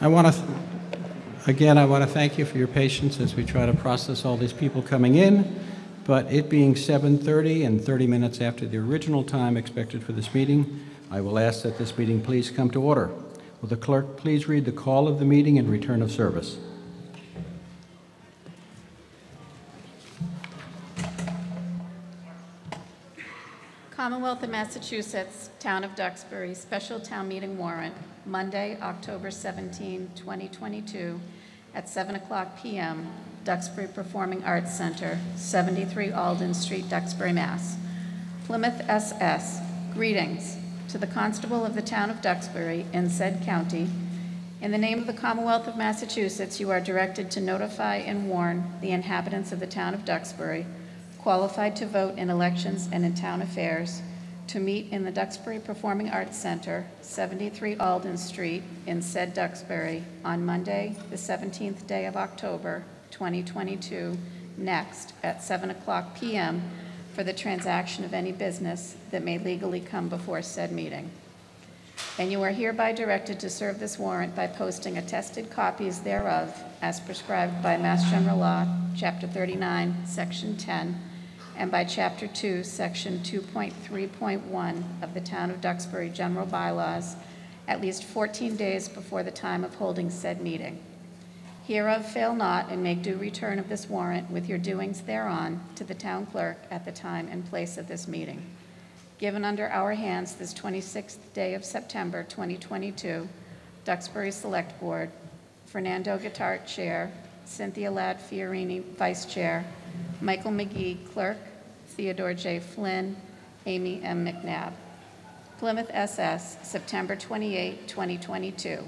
I want to, again, I want to thank you for your patience as we try to process all these people coming in. But it being 7:30 and 30 minutes after the original time expected for this meeting, I will ask that this meeting please come to order. Will the clerk please read the call of the meeting and return of service? Commonwealth of Massachusetts, Town of Duxbury, Special Town Meeting Warrant, Monday, October 17, 2022, at 7 o'clock PM, Duxbury Performing Arts Center, 73 Alden Street, Duxbury, Mass. Plymouth SS, greetings to the Constable of the Town of Duxbury in said county. In the name of the Commonwealth of Massachusetts, you are directed to notify and warn the inhabitants of the Town of Duxbury qualified to vote in elections and in town affairs, to meet in the Duxbury Performing Arts Center, 73 Alden Street, in said Duxbury, on Monday, the 17th day of October, 2022, next at 7 o'clock PM for the transaction of any business that may legally come before said meeting. And you are hereby directed to serve this warrant by posting attested copies thereof as prescribed by Mass General Law, Chapter 39, Section 10, and by Chapter 2, Section 2.3.1 of the Town of Duxbury General Bylaws at least 14 days before the time of holding said meeting. Hereof fail not and make due return of this warrant with your doings thereon to the town clerk at the time and place of this meeting. Given under our hands this 26th day of September 2022, Duxbury Select Board, Fernando Guitart Chair, Cynthia Ladd Fiorini Vice Chair, Michael McGee Clerk, Theodore J. Flynn, Amy M. McNabb. Plymouth SS, September 28, 2022.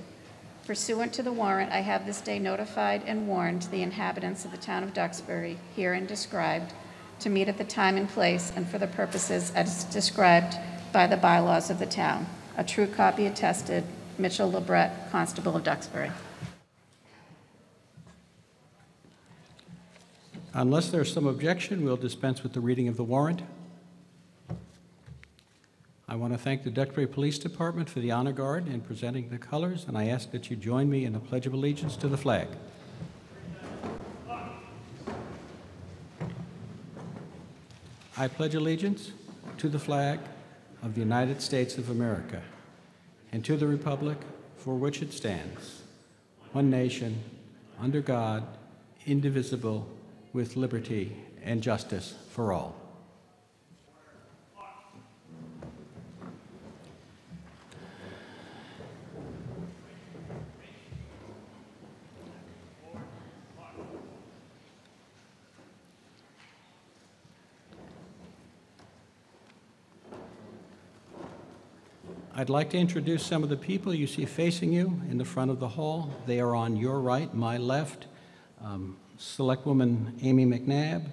Pursuant to the warrant, I have this day notified and warned the inhabitants of the town of Duxbury, herein described, to meet at the time and place and for the purposes as described by the bylaws of the town. A true copy attested, Mitchell Lebret, Constable of Duxbury. Unless there's some objection, we'll dispense with the reading of the warrant. I want to thank the Duxbury Police Department for the honor guard in presenting the colors, and I ask that you join me in the Pledge of Allegiance to the flag. I pledge allegiance to the flag of the United States of America and to the republic for which it stands, one nation, under God, indivisible, with liberty and justice for all. I'd like to introduce some of the people you see facing you in the front of the hall. They are on your right, my left. Um, Selectwoman Amy McNabb,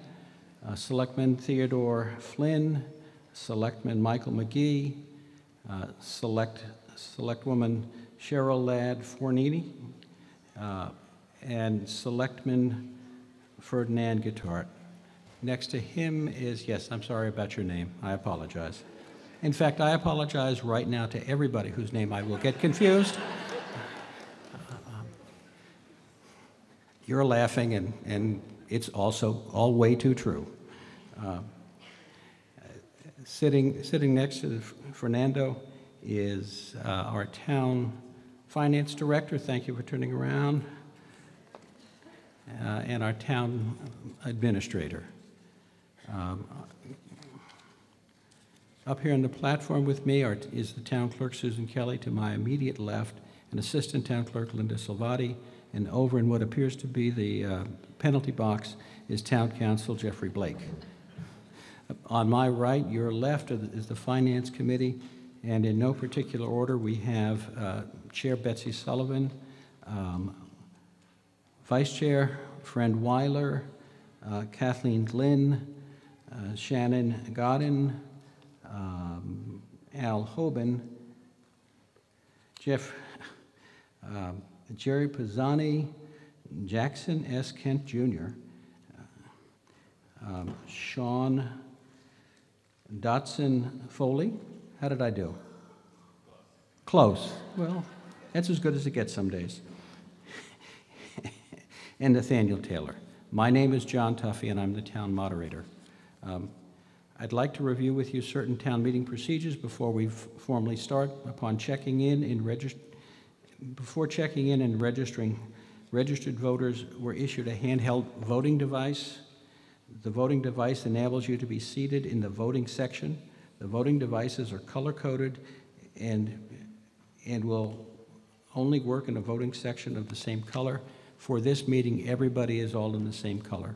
uh, Selectman Theodore Flynn, Selectman Michael McGee, uh, Select Selectwoman Cheryl Ladd Fornini, uh, and Selectman Ferdinand Guitart. Next to him is, yes, I'm sorry about your name. I apologize. In fact, I apologize right now to everybody whose name I will get confused. You're laughing, and, and it's also all way too true. Uh, sitting, sitting next to Fernando is uh, our town finance director. Thank you for turning around. Uh, and our town administrator. Um, up here on the platform with me are, is the town clerk, Susan Kelly, to my immediate left, and assistant town clerk, Linda Salvati, and over in what appears to be the uh, penalty box is town Counsel Jeffrey Blake. On my right, your left is the finance committee, and in no particular order, we have uh, Chair Betsy Sullivan, um, Vice Chair Friend Weiler, uh, Kathleen Glynn, uh, Shannon Godin, um, Al Hoban, Jeff, um, Jerry Pisani, Jackson S. Kent Jr., uh, um, Sean Dotson Foley. How did I do? Close. Well, that's as good as it gets some days. and Nathaniel Taylor. My name is John Tuffy, and I'm the town moderator. Um, I'd like to review with you certain town meeting procedures before we formally start. Upon checking in and regis- before checking in and registering, registered voters were issued a handheld voting device. The voting device enables you to be seated in the voting section. The voting devices are color-coded and, and will only work in a voting section of the same color. For this meeting, everybody is all in the same color.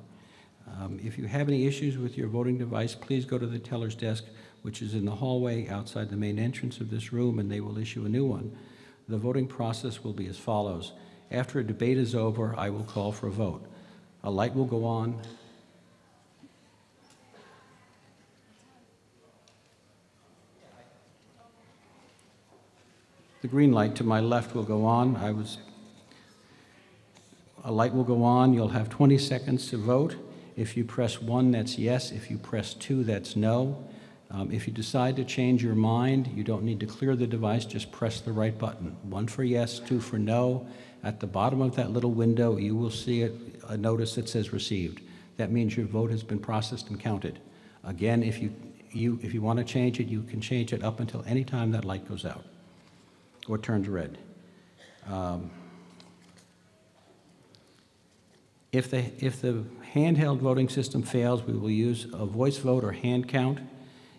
Um, If you have any issues with your voting device, please go to the teller's desk, which is in the hallway outside the main entrance of this room, and they will issue a new one. The voting process will be as follows. After a debate is over, I will call for a vote. A light will go on. The green light to my left will go on. I was, a light will go on. You'll have 20 seconds to vote. If you press one, that's yes. If you press two, that's no. Um, if you decide to change your mind, you don't need to clear the device, just press the right button. One for yes, two for no. At the bottom of that little window, you will see it, a notice that says received. That means your vote has been processed and counted. Again, if you, you, if you want to change it, you can change it up until any time that light goes out or turns red. Um, If the, if the handheld voting system fails, we will use a voice vote or hand count.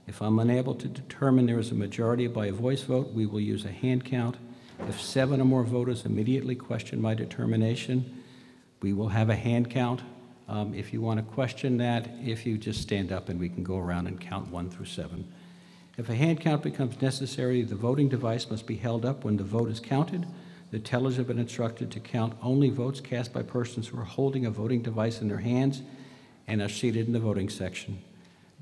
If I'm unable to determine there is a majority by a voice vote, we will use a hand count. If seven or more voters immediately question my determination, we will have a hand count. Um, If you want to question that, if you just stand up and we can go around and count one through seven. If a hand count becomes necessary, the voting device must be held up when the vote is counted. The tellers have been instructed to count only votes cast by persons who are holding a voting device in their hands and are seated in the voting section.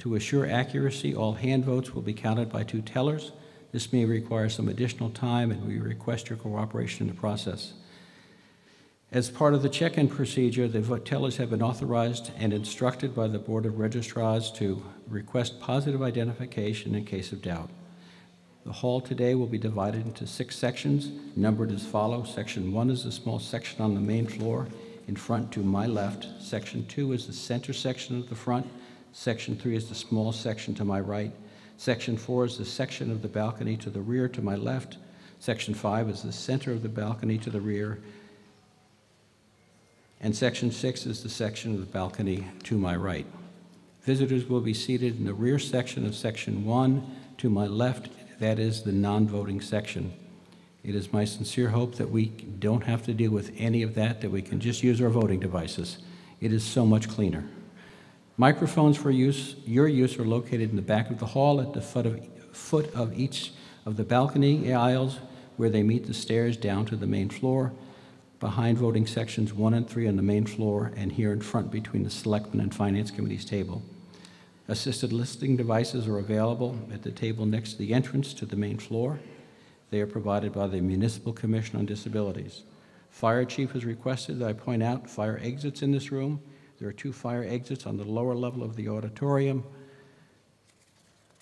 To assure accuracy, all hand votes will be counted by two tellers. This may require some additional time, and we request your cooperation in the process. As part of the check-in procedure, the vote tellers have been authorized and instructed by the Board of Registrars to request positive identification in case of doubt. The hall today will be divided into six sections, numbered as follows. Section one is a small section on the main floor in front to my left. Section two is the center section of the front. Section three is the small section to my right. Section four is the section of the balcony to the rear to my left. Section five is the center of the balcony to the rear. And section six is the section of the balcony to my right. Visitors will be seated in the rear section of section one to my left, that is the non-voting section. It is my sincere hope that we don't have to deal with any of that, that we can just use our voting devices. It is so much cleaner. Microphones for use, your use are located in the back of the hall at the foot of, foot of each of the balcony aisles where they meet the stairs down to the main floor, behind voting sections one and three on the main floor, and here in front between the Selectmen and Finance Committee's table. Assisted listening devices are available at the table next to the entrance to the main floor. They are provided by the Municipal Commission on Disabilities. Fire chief has requested that I point out fire exits in this room. There are two fire exits on the lower level of the auditorium,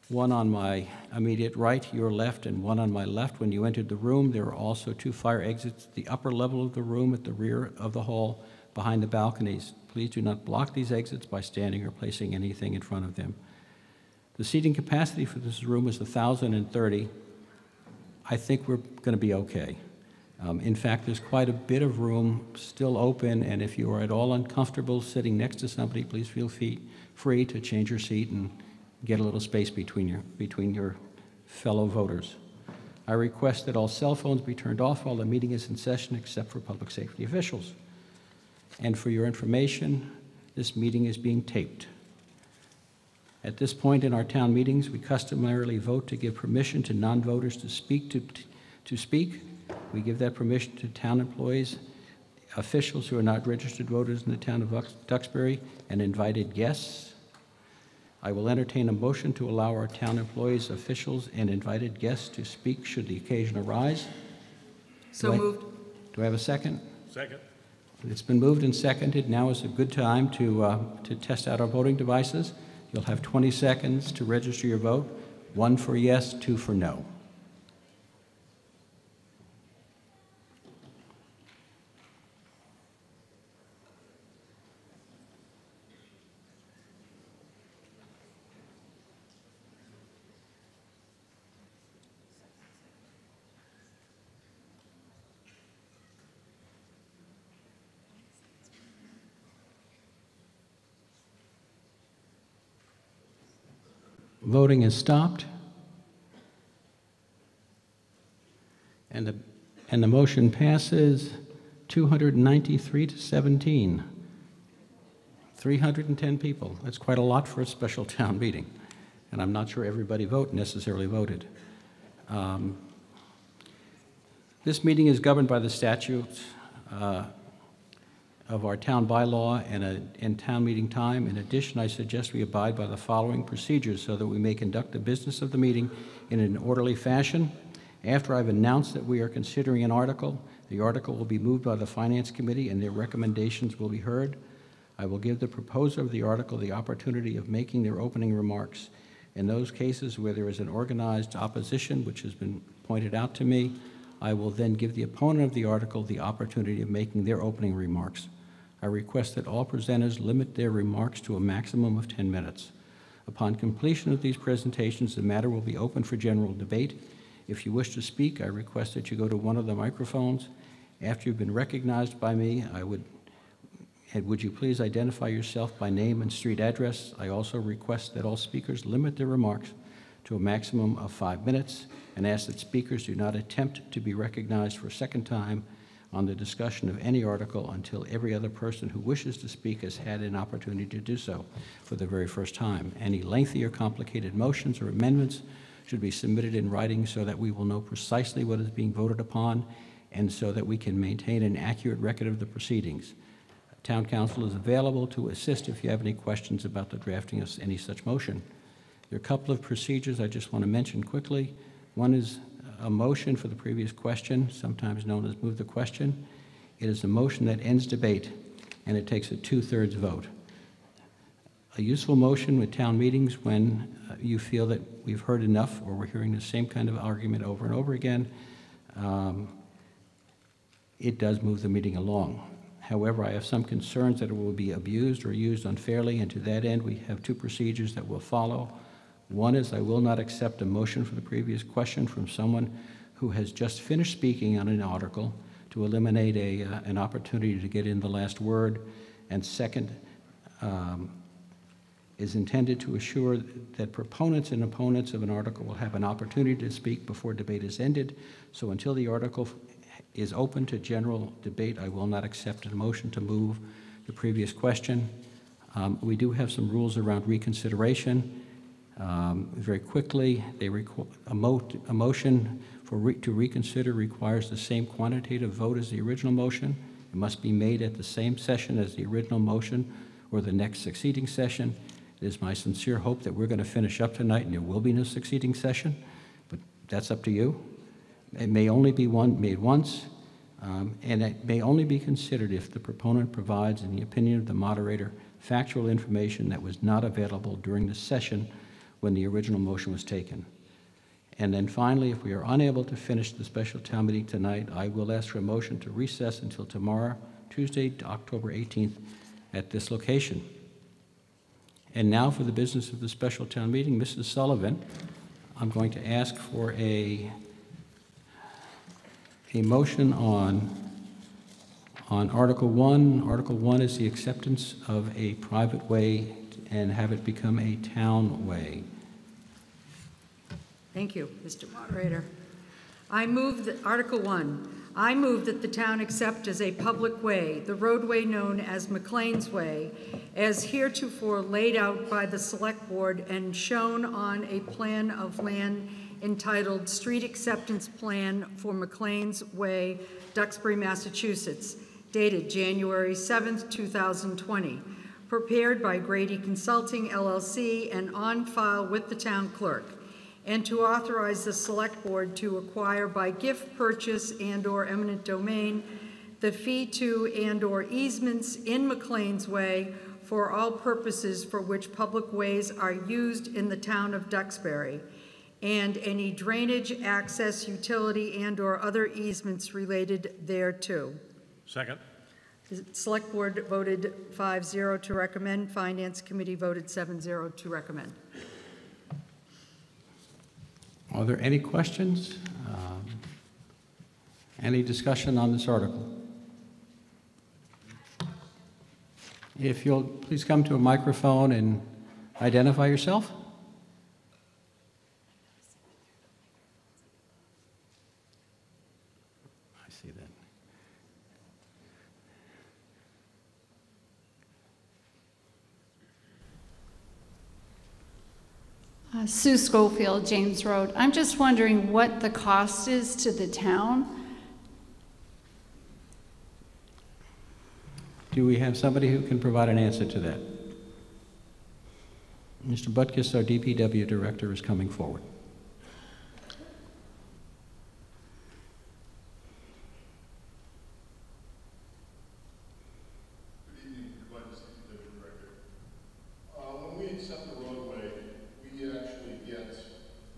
one on my immediate right, your left, and one on my left. When you entered the room, there are also two fire exits at the upper level of the room at the rear of the hall behind the balconies. Please do not block these exits by standing or placing anything in front of them. The seating capacity for this room is 1,030. I think we're going to be okay. Um, in fact, there's quite a bit of room still open, and if you are at all uncomfortable sitting next to somebody, please feel fee- free to change your seat and get a little space between your, between your fellow voters. I request that all cell phones be turned off while the meeting is in session, except for public safety officials. And for your information, this meeting is being taped. At this point in our town meetings, we customarily vote to give permission to non-voters to speak to, to speak. We give that permission to town employees, officials who are not registered voters in the town of Dux- Duxbury, and invited guests. I will entertain a motion to allow our town employees, officials, and invited guests to speak should the occasion arise. So Do I- moved. Do I have a second? Second. It's been moved and seconded. Now is a good time to, uh, to test out our voting devices. You'll have 20 seconds to register your vote, one for yes, two for no. Voting is stopped. And the, and the motion passes 293 to 17. 310 people. That's quite a lot for a special town meeting. And I'm not sure everybody vote necessarily voted. Um, This meeting is governed by the statutes uh, of our town bylaw and, town meeting time. In addition, I suggest we abide by the following procedures so that we may conduct the business of the meeting in an orderly fashion. After I've announced that we are considering an article, the article will be moved by the Finance Committee and their recommendations will be heard. I will give the proposer of the article the opportunity of making their opening remarks. In those cases where there is an organized opposition, which has been pointed out to me, I will then give the opponent of the article the opportunity of making their opening remarks. I request that all presenters limit their remarks to a maximum of 10 minutes. Upon completion of these presentations, the matter will be open for general debate. If you wish to speak, I request that you go to one of the microphones. After you've been recognized by me, I would, would you please identify yourself by name and street address? I also request that all speakers limit their remarks to a maximum of five minutes and ask that speakers do not attempt to be recognized for a second time on the discussion of any article until every other person who wishes to speak has had an opportunity to do so for the very first time. Any lengthy or complicated motions or amendments should be submitted in writing so that we will know precisely what is being voted upon and so that we can maintain an accurate record of the proceedings. Town counsel is available to assist if you have any questions about the drafting of any such motion. There are a couple of procedures I just want to mention quickly. One is a motion for the previous question, sometimes known as move the question. It is a motion that ends debate, and it takes a two-thirds vote. A useful motion with town meetings when uh, you feel that we've heard enough or we're hearing the same kind of argument over and over again, um, it does move the meeting along. However, I have some concerns that it will be abused or used unfairly, and to that end, we have two procedures that will follow. One is I will not accept a motion for the previous question from someone who has just finished speaking on an article to eliminate a, uh, an opportunity to get in the last word. And second, um, is intended to assure that proponents and opponents of an article will have an opportunity to speak before debate is ended. So until the article is open to general debate, I will not accept a motion to move the previous question. Um, we do have some rules around reconsideration. Um, very quickly, they a, mo- a motion for re- to reconsider requires the same quantitative vote as the original motion. It must be made at the same session as the original motion or the next succeeding session. It is my sincere hope that we're going to finish up tonight and there will be no succeeding session, but that's up to you. It may only be one made once, um, and it may only be considered if the proponent provides, in the opinion of the moderator, factual information that was not available during the session when the original motion was taken. And then finally, if we are unable to finish the special town meeting tonight, I will ask for a motion to recess until tomorrow, Tuesday, October 18th, at this location. And now for the business of the special town meeting, Mrs. Sullivan, I'm going to ask for a, a motion on, on Article 1. Article 1 is the acceptance of a private way and have it become a town way. Thank you, Mr. Moderator. I move that, Article 1, I move that the town accept as a public way the roadway known as McLean's Way, as heretofore laid out by the Select Board and shown on a plan of land entitled Street Acceptance Plan for McLean's Way, Duxbury, Massachusetts, dated January 7th, 2020, prepared by Grady Consulting LLC and on file with the town clerk and to authorize the Select Board to acquire by gift purchase and/or eminent domain the fee to and/or easements in McLean's Way for all purposes for which public ways are used in the town of Duxbury, and any drainage, access, utility, and/or other easements related thereto. Second. The Select Board voted 5-0 to recommend, Finance Committee voted 7-0 to recommend. Are there any questions? Um, Any discussion on this article? If you'll please come to a microphone and identify yourself. I see that. Uh, Sue Schofield, James Road. I'm just wondering what the cost is to the town? Do we have somebody who can provide an answer to that? Mr. Butkus, our DPW director, is coming forward. Good evening, Glenn, Deputy Director. Uh, when we accept the roadway, we actually get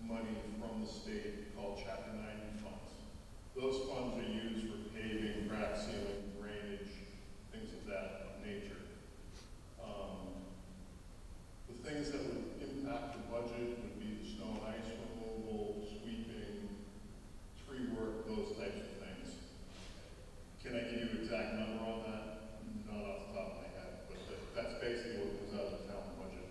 money from the state called Chapter 90 funds. Those funds are used for paving, crack sealing, drainage, things of that nature. Um, The things that would impact the budget would be the snow and ice removal, sweeping, tree work, those types of things. Can I give you an exact number on that? Not off the top of my head, but that- that's basically what comes out of the town budget.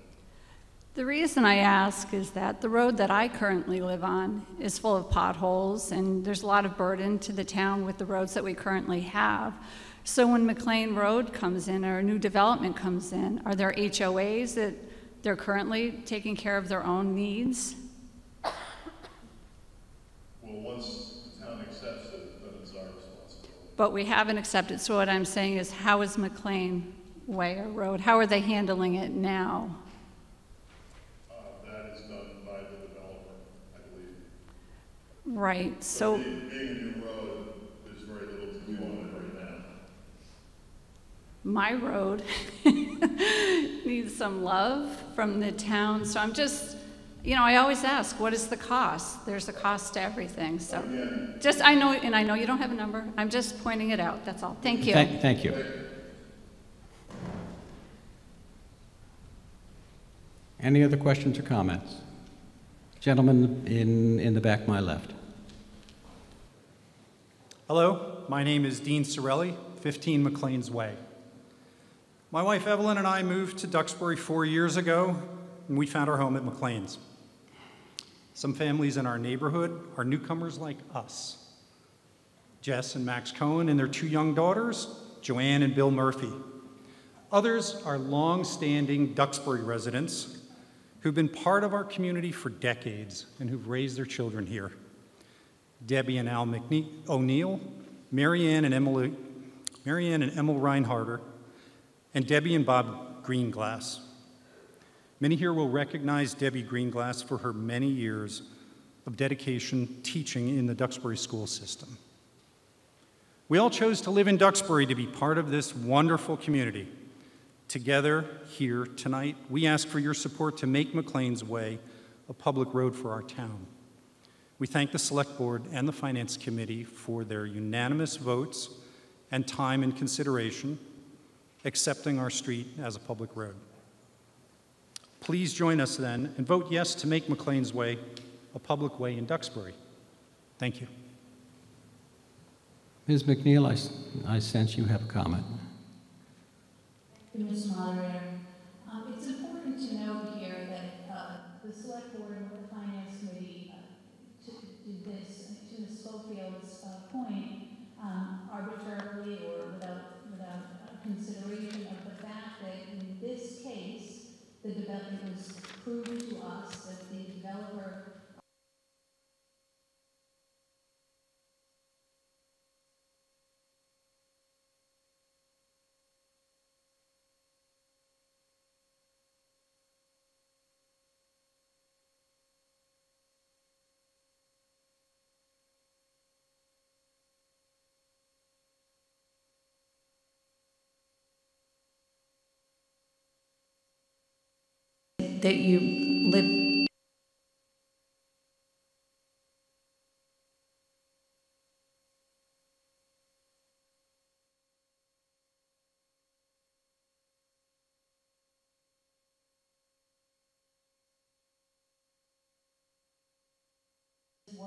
The reason I ask is that the road that I currently live on is full of potholes, and there's a lot of burden to the town with the roads that we currently have. So when McLean Road comes in, or a new development comes in, are there HOAs that they're currently taking care of their own needs? Well, once the town accepts it, then it's our responsibility. But we haven't accepted, so what I'm saying is, how is McLean Way or Road, how are they handling it now? Uh, that is done by the developer, I believe. Right, so, Being being road, there's very little to do on it right now. my road needs some love from the town, so I'm just, you know, I always ask, what is the cost? There's a cost to everything, so. Oh, just, I know, and I know you don't have a number, I'm just pointing it out, that's all. Thank you. Thank thank you. Any other questions or comments? Gentleman in, in the back, my left. Hello, my name is Dean Sorelli, 15 McLean's Way. My wife Evelyn and I moved to Duxbury four years ago, and we found our home at McLean's. Some families in our neighborhood are newcomers like us. Jess and Max Cohen and their two young daughters, Joanne and Bill Murphy. Others are long-standing Duxbury residents who've been part of our community for decades and who've raised their children here. Debbie and Al O'Neill, Marianne and Emily, Marianne and Emil Reinharder, and Debbie and Bob Greenglass. Many here will recognize Debbie Greenglass for her many years of dedication teaching in the Duxbury school system. We all chose to live in Duxbury to be part of this wonderful community. Together here tonight, we ask for your support to make McLean's Way a public road for our town. We thank the Select Board and the Finance Committee for their unanimous votes and time and consideration accepting our street as a public road. Please join us then and vote yes to make McLean's Way a public way in Duxbury. Thank you. Ms. McNeil, I sense you have a comment. Thank you, Mr. Moderator. Um, It's important to note here that uh, the Select Board and the Finance Committee uh, to- did this, to Ms. Schofield's uh, point, um, arbitrarily or without, without uh, consideration of the fact that in this case, the development was proven to us that the developer that you live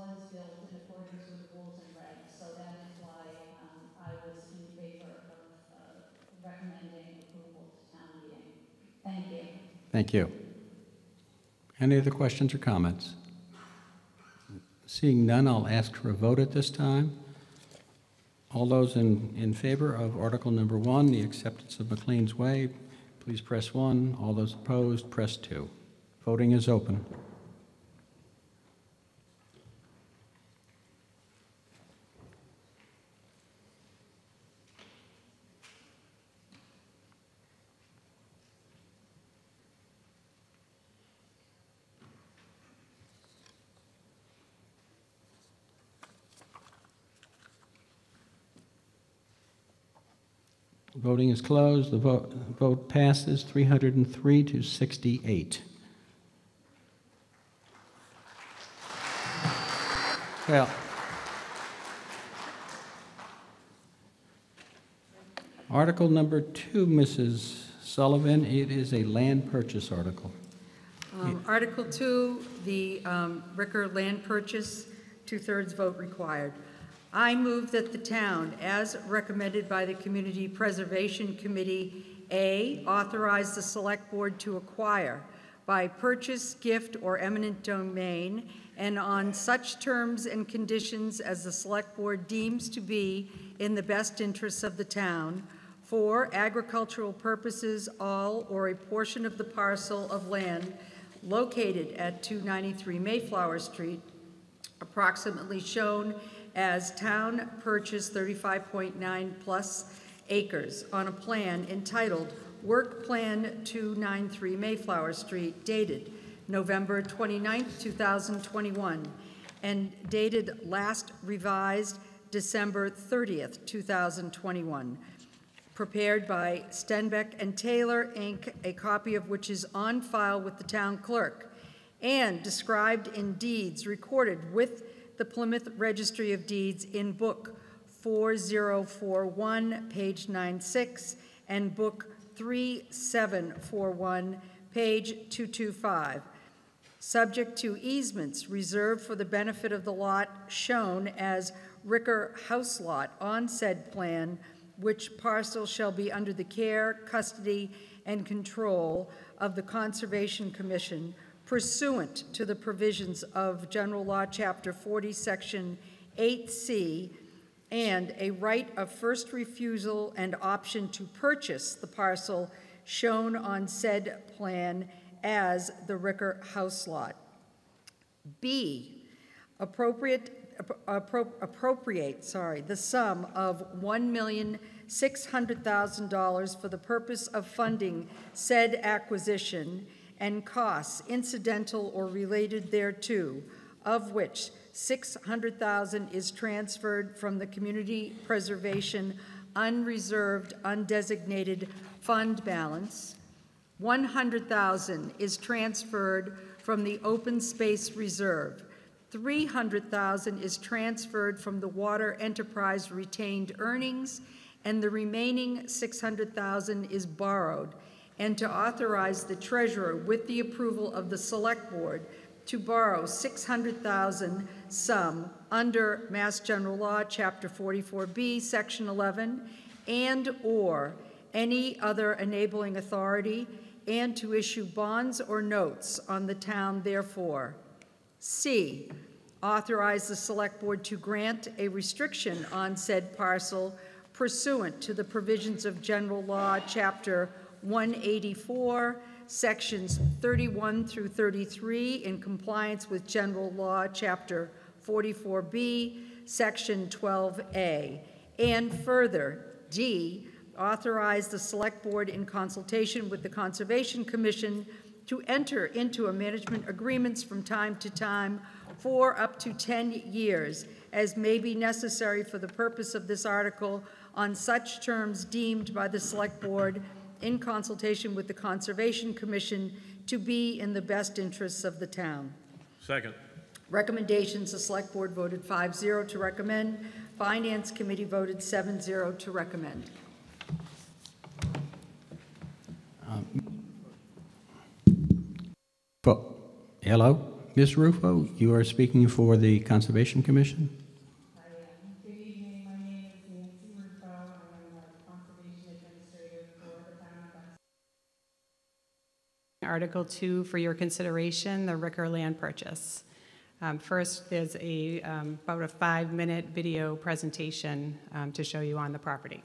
was built in accordance with rules and regs, so that is why um, I was in favor of uh, recommending approval to town meeting. Thank you. Thank you. Any other questions or comments? Seeing none, I'll ask for a vote at this time. All those in, in favor of Article Number One, the acceptance of McLean's Way, please press one. All those opposed, press two. Voting is open. Voting is closed. The vote, vote passes 303 to 68. Well, Article number two, Mrs. Sullivan, it is a land purchase article. Um, Article 2, the um, Ricker land purchase, two-thirds vote required. I move that the town, as recommended by the Community Preservation Committee, A, authorize the Select Board to acquire by purchase, gift, or eminent domain, and on such terms and conditions as the Select Board deems to be in the best interests of the town, for agricultural purposes, all or a portion of the parcel of land located at 293 Mayflower Street, approximately shown as Town purchased 35.9 plus acres on a plan entitled Work Plan 293 Mayflower Street dated November 29, 2021, and dated last revised December 30th, 2021 prepared by Stenbeck and Taylor, Inc., a copy of which is on file with the town clerk, and described in deeds recorded with the Plymouth Registry of Deeds in Book 4041, page 96, and Book 3741, page 225, subject to easements reserved for the benefit of the lot shown as Ricker House Lot on said plan, which parcel shall be under the care, custody, and control of the Conservation Commission pursuant to the provisions of General Law, Chapter 40, Section 8C, and a right of first refusal and option to purchase the parcel shown on said plan as the Ricker House Lot. B, appropriate, appro- appropriate, sorry, the sum of one million six hundred thousand dollars for the purpose of funding said acquisition and costs incidental or related thereto, of which six hundred thousand is transferred from the Community Preservation Unreserved Undesignated Fund Balance, 100,000 is transferred from the Open Space Reserve. 300,000 is transferred from the Water Enterprise retained earnings, and the remaining 600,000 is borrowed, and to authorize the treasurer with the approval of the select board to borrow 600,000 sum under Mass General Law, Chapter 44B, Section 11, and/or any other enabling authority, and to issue bonds or notes on the town therefore. C, authorize the Select Board to grant a restriction on said parcel pursuant to the provisions of General Law, Chapter 184, Sections 31 through 33, in compliance with General Law, Chapter 44B, Section 12A. And further, D, authorize the Select Board in consultation with the Conservation Commission to enter into a management agreements from time to time for up to 10 years, as may be necessary for the purpose of this article, on such terms deemed by the Select Board in consultation with the Conservation Commission to be in the best interests of the town. Second. Recommendations, the Select Board voted 5-0 to recommend. Finance Committee voted 7-0 to recommend. Um, Fo- Hello? Ms. Rufo, you are speaking for the Conservation Commission? Good evening, my name is Nancy Rufo, I'm the Conservation Administrator for the town of Duxbury. Article 2 for your consideration, the Ricker land purchase. Um, First, there's a, um, about a five-minute video presentation um, to show you on the property.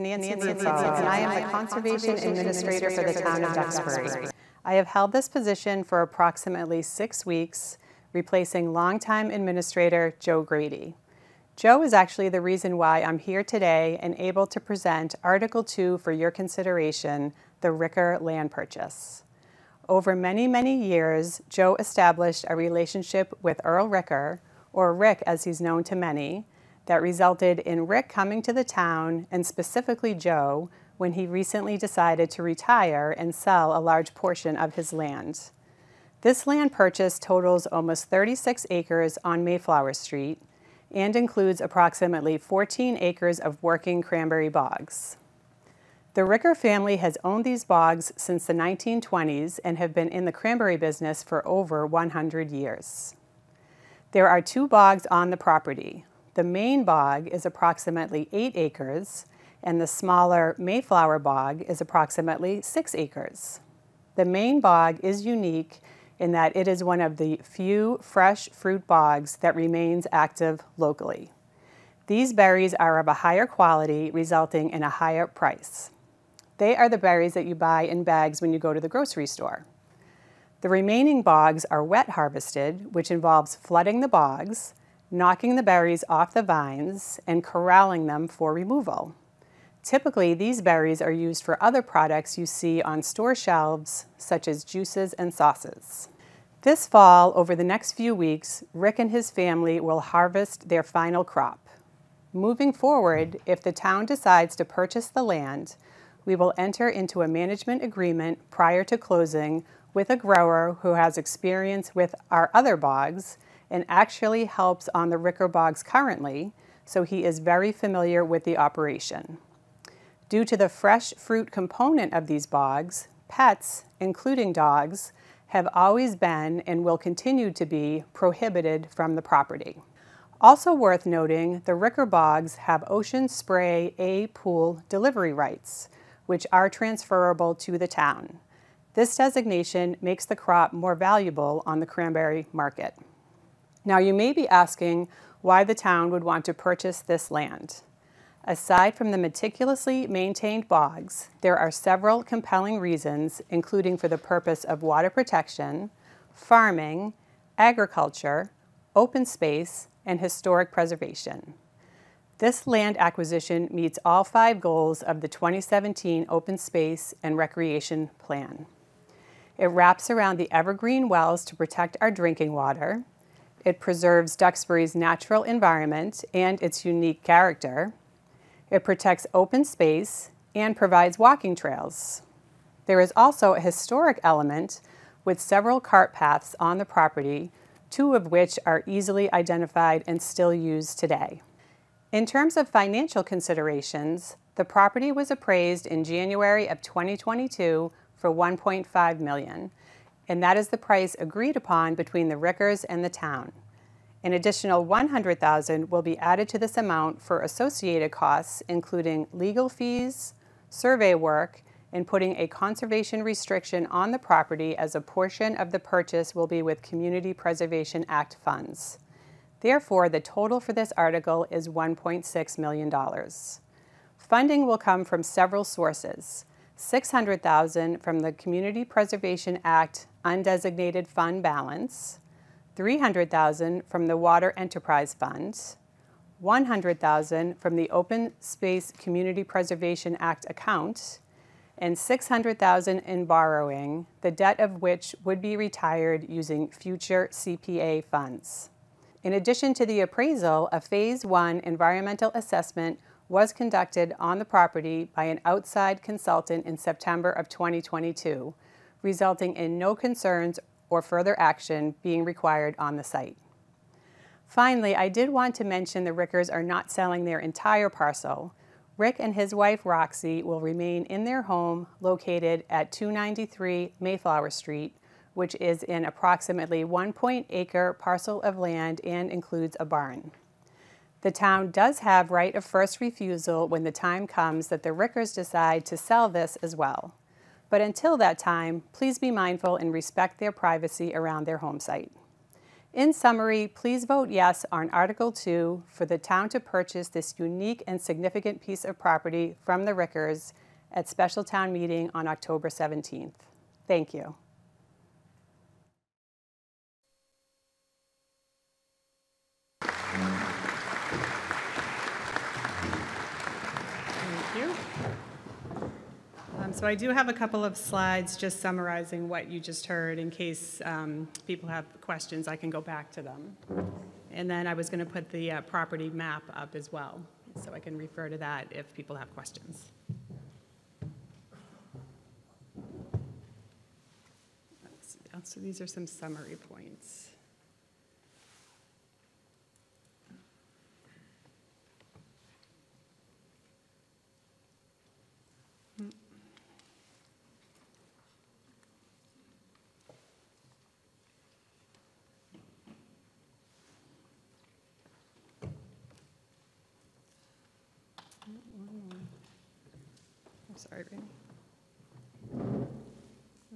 Nancy and I am the Conservation Administrator for the town of Duxbury. I have held this position for approximately six weeks, replacing longtime Administrator Joe Grady. Joe is actually the reason why I'm here today and able to present Article 2 for your consideration, the Ricker land purchase. Over many, many years, Joe established a relationship with Earl Ricker, or Rick as he's known to many, that resulted in Rick coming to the town, and specifically Joe, when he recently decided to retire and sell a large portion of his land. This land purchase totals almost 36 acres on Mayflower Street and includes approximately 14 acres of working cranberry bogs. The Ricker family has owned these bogs since the 1920s and have been in the cranberry business for over 100 years. There are two bogs on the property. The main bog is approximately 8 acres, and the smaller Mayflower bog is approximately 6 acres. The main bog is unique in that it is one of the few fresh fruit bogs that remains active locally. These berries are of a higher quality, resulting in a higher price. They are the berries that you buy in bags when you go to the grocery store. The remaining bogs are wet harvested, which involves flooding the bogs, knocking the berries off the vines, and corralling them for removal. Typically, these berries are used for other products you see on store shelves, such as juices and sauces. This fall, over the next few weeks, Rick and his family will harvest their final crop. Moving forward, if the town decides to purchase the land, we will enter into a management agreement prior to closing with a grower who has experience with our other bogs and actually helps on the Ricker bogs currently, so he is very familiar with the operation. Due to the fresh fruit component of these bogs, pets, including dogs, have always been and will continue to be prohibited from the property. Also worth noting, the Ricker Bogs have Ocean Spray A pool delivery rights, which are transferable to the town. This designation makes the crop more valuable on the cranberry market. Now you may be asking why the town would want to purchase this land. Aside from the meticulously maintained bogs, there are several compelling reasons, including for the purpose of water protection, farming, agriculture, open space, and historic preservation. This land acquisition meets all five goals of the 2017 Open Space and Recreation Plan. It wraps around the evergreen wells to protect our drinking water. It preserves Duxbury's natural environment and its unique character. It protects open space and provides walking trails. There is also a historic element with several cart paths on the property, two of which are easily identified and still used today. In terms of financial considerations, the property was appraised in January of 2022 for 1.5 million, and that is the price agreed upon between the Rickers and the town. An additional 100,000 will be added to this amount for associated costs including legal fees, survey work, and putting a conservation restriction on the property as a portion of the purchase will be with Community Preservation Act funds. Therefore, the total for this article is $1.6 million. Funding will come from several sources. 600,000 from the Community Preservation Act undesignated fund balance, 300,000 from the Water Enterprise Fund, 100,000 from the Open Space Community Preservation Act account, and 600,000 in borrowing, the debt of which would be retired using future CPA funds. In addition to the appraisal, a Phase 1 environmental assessment was conducted on the property by an outside consultant in September of 2022, resulting in no concerns or further action being required on the site. Finally, I did want to mention the Rickers are not selling their entire parcel. Rick and his wife Roxy will remain in their home located at 293 Mayflower Street, which is an approximately 1 point acre parcel of land and includes a barn. The town does have right of first refusal when the time comes that the Rickers decide to sell this as well. But until that time, please be mindful and respect their privacy around their home site. In summary, please vote yes on Article 2 for the town to purchase this unique and significant piece of property from the Rickers at special town meeting on October 17th. Thank you. So I do have a couple of slides just summarizing what you just heard in case um, people have questions, I can go back to them. And then I was going to put the uh, property map up as well, so I can refer to that if people have questions. So these are some summary points.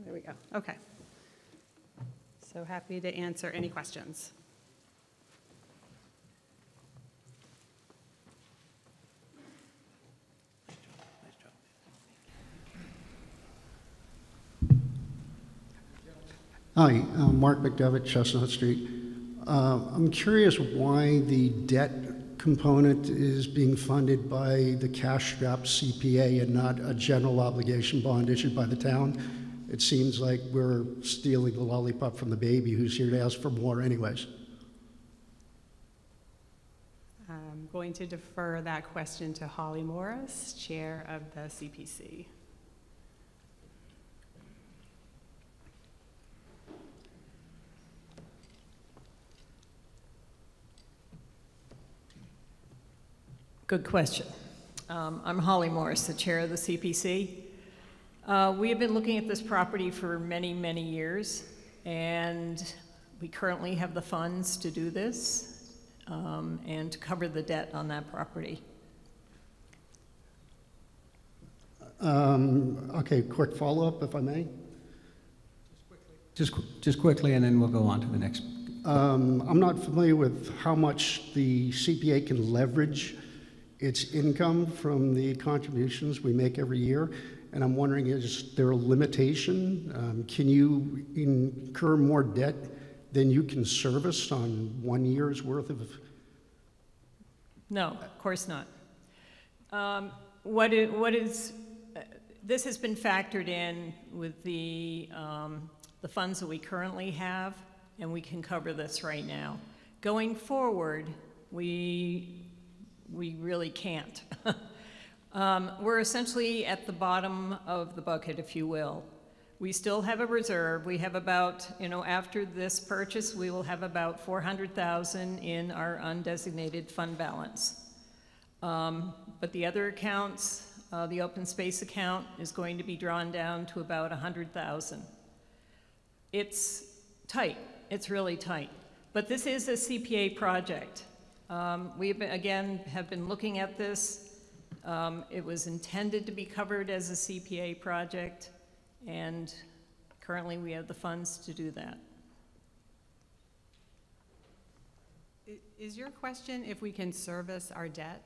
There we go, okay. So happy to answer any questions. Hi, I'm Mark McDevitt, Chestnut Street. Uh, I'm curious why the debt component is being funded by the cash-strapped CPA and not a general obligation bond issued by the town. It seems like we're stealing the lollipop from the baby who's here to ask for more anyways. I'm going to defer that question to Holly Morris, Chair of the CPC. Good question. Um, I'm Holly Morris, the chair of the CPC. Uh, we have been looking at this property for many, many years, and we currently have the funds to do this um, and to cover the debt on that property. Um, okay, quick follow-up, if I may. Just, qu- just quickly, and then we'll go on to the next. Um, I'm not familiar with how much the CPA can leverage its income from the contributions we make every year. And I'm wondering, is there a limitation? Um, can you incur more debt than you can service on one year's worth of? No, of course not. Um, What is, what is, uh, this has been factored in with the, um, the funds that we currently have, and we can cover this right now. Going forward, we, we really can't. Um, We're essentially at the bottom of the bucket, if you will. We still have a reserve. We have about, you know, after this purchase, we will have about 400,000 in our undesignated fund balance. Um, But the other accounts, uh, the open space account is going to be drawn down to about 100,000. It's tight, it's really tight. But this is a CPA project. Um, We, have been- again, have been looking at this. Um, It was intended to be covered as a CPA project, and currently we have the funds to do that. Is your question if we can service our debt?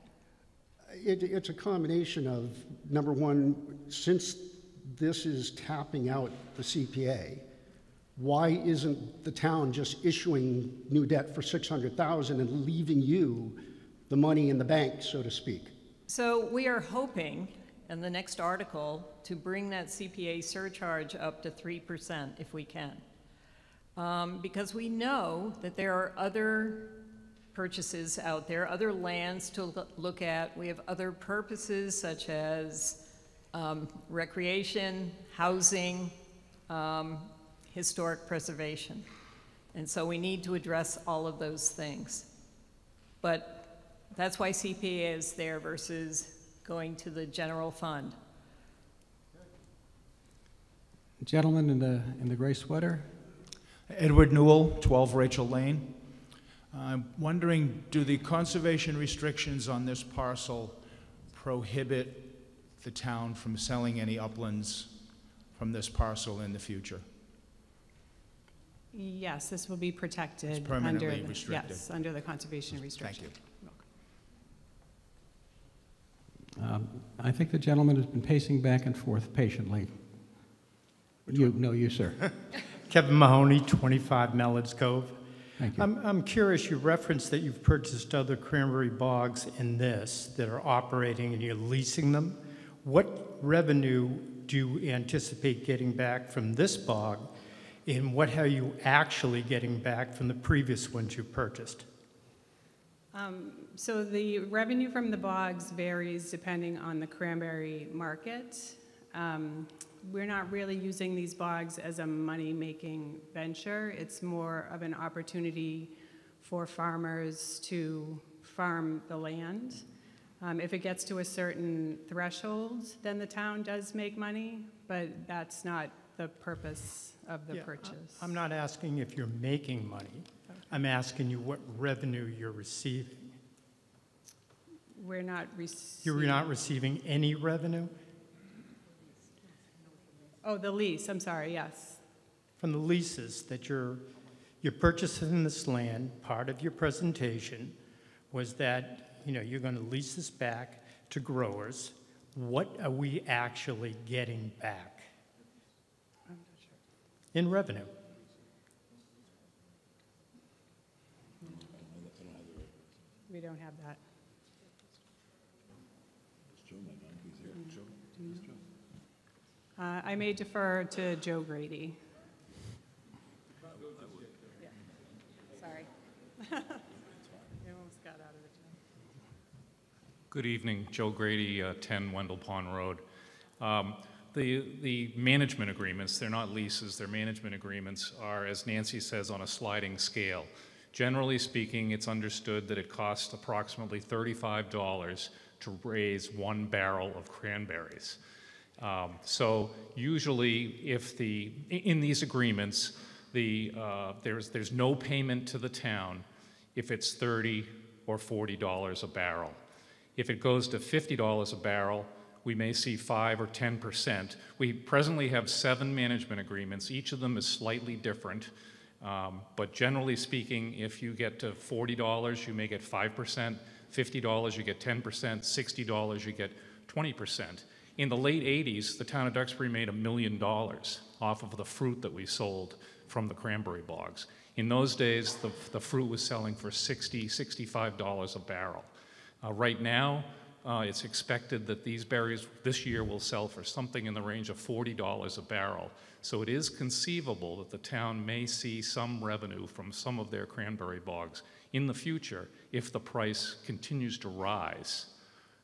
It, it's a combination of, number one, since this is tapping out the CPA, why isn't the town just issuing new debt for 600,000 and leaving you the money in the bank, so to speak? So we are hoping, in the next article, to bring that CPA surcharge up to 3% if we can. Um, Because we know that there are other purchases out there, other lands to look at. We have other purposes such as um, recreation, housing, um, historic preservation. And so we need to address all of those things. But that's why CPA is there versus going to the general fund. Gentleman in the, in the gray sweater? Edward Newell, 12 Rachel Lane. I'm wondering, do the conservation restrictions on this parcel prohibit the town from selling any uplands from this parcel in the future? Yes, this will be protected. It's permanently under the- restricted. Yes, under the conservation restriction. Thank you. Um, I think the gentleman has been pacing back and forth patiently. You, no, you, sir. Kevin Mahoney, 25 Mellett's Cove. Thank you. I'm, I'm curious, you referenced that you've purchased other cranberry bogs in this that are operating and you're leasing them. What revenue do you anticipate getting back from this bog? And what are you actually getting back from the previous ones you purchased? Um, So the revenue from the bogs varies depending on the cranberry market. Um, We're not really using these bogs as a money-making venture. It's more of an opportunity for farmers to farm the land. Um, If it gets to a certain threshold, then the town does make money, but that's not the purpose of the Yeah, purchase. I'm not asking if you're making money. I'm asking you what revenue you're receiving. We're not receiving... You're not receiving any revenue? Oh, the lease, I'm sorry, yes. from the leases that you're, you're purchasing this land, part of your presentation was that, you know, you're going to lease this back to growers. What are we actually getting back in revenue? We don't have that. Uh, I may defer to Joe Grady. Yeah. Sorry. You almost got out of it. Good evening, Joe Grady, uh, 10 Wendell Pond Road. Um, The, the management agreements, they're not leases, they're management agreements, are, as Nancy says, on a sliding scale. Generally speaking, it's understood that it costs approximately $35 to raise one barrel of cranberries. Um, So usually, if the, in these agreements, the, uh, there's, there's no payment to the town if it's 30 or $40 a barrel. If it goes to $50 a barrel, we may see 5 or 10%. We presently have seven management agreements. Each of them is slightly different. Um, But generally speaking, if you get to $40, you may get 5%, $50, you get 10%, $60, you get 20%. In the late 80s, the town of Duxbury made a million dollars off of the fruit that we sold from the cranberry bogs. In those days, the, the fruit was selling for 60, $65 a barrel. Uh, right now, uh, it's expected that these berries this year will sell for something in the range of $40 a barrel. So it is conceivable that the town may see some revenue from some of their cranberry bogs in the future if the price continues to rise.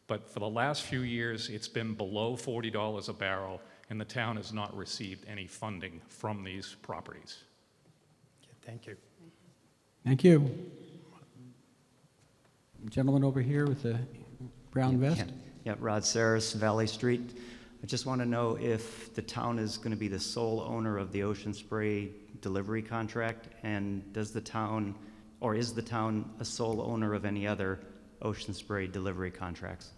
But for the last few years, it's been below $40 a barrel, and the town has not received any funding from these properties. Thank you. Thank you. Gentleman over here with the brown vest? Yeah, Rod Saris, Valley Street. I just want to know if the town is going to be the sole owner of the Ocean Spray delivery contract, and does the town Or is the town a sole owner of any other ocean spray delivery contracts?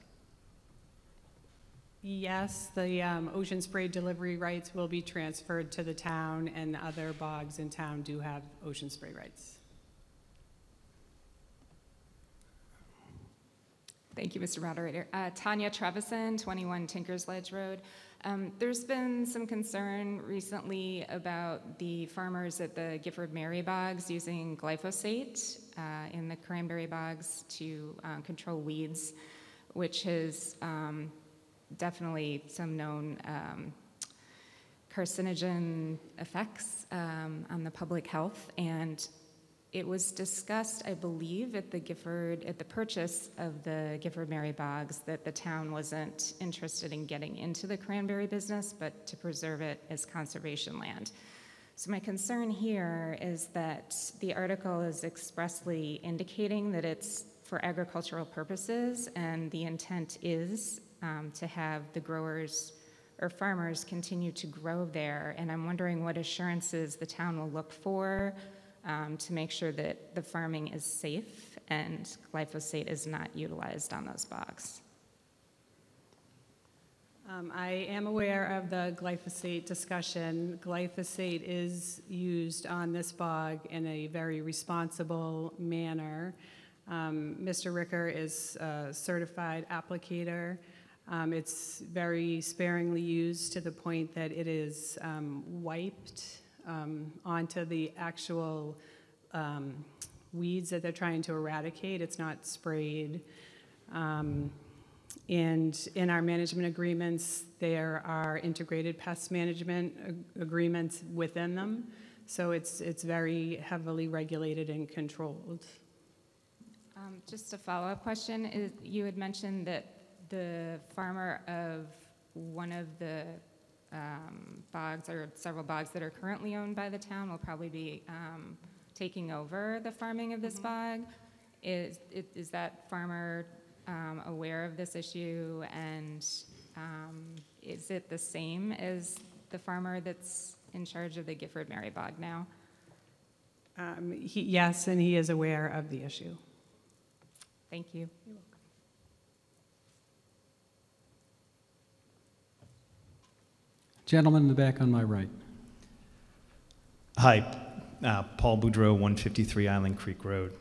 Yes, the um, ocean spray delivery rights will be transferred to the town, and other bogs in town do have ocean spray rights. Thank you, Mr. Moderator. Uh, Tanya Trevison, 21 Tinkers Ledge Road. Um, there's been some concern recently about the farmers at the Gifford Mary Bogs using glyphosate uh, in the cranberry bogs to uh, control weeds, which has um, definitely some known um, carcinogen effects um, on the public health. And it was discussed, I believe, at the Gifford, at the purchase of the Gifford Mary Bogs, that the town wasn't interested in getting into the cranberry business, but to preserve it as conservation land. So my concern here is that the article is expressly indicating that it's for agricultural purposes, and the intent is um, to have the growers or farmers continue to grow there. And I'm wondering what assurances the town will look for um, to make sure that the farming is safe and glyphosate is not utilized on those bogs. Um, I am aware of the glyphosate discussion. Glyphosate is used on this bog in a very responsible manner. Um, Mr. Ricker is a certified applicator. Um, it's very sparingly used to the point that it is um, wiped um, onto the actual um, weeds that they're trying to eradicate. It's not sprayed. Um, and in our management agreements, there are integrated pest management ag- agreements within them. So it's, it's very heavily regulated and controlled. Um, just a follow-up question is you had mentioned that the farmer of one of the um, bogs or several bogs that are currently owned by the town will probably be um, taking over the farming of this bog. Is, is- is that farmer um, aware of this issue and um, is it the same as the farmer that's in charge of the Gifford Mary Bog now? Um, he, yes, and he is aware of the issue. Thank you. Gentleman in the back on my right. Hi, uh, Paul Boudreau, 153 Island Creek Road.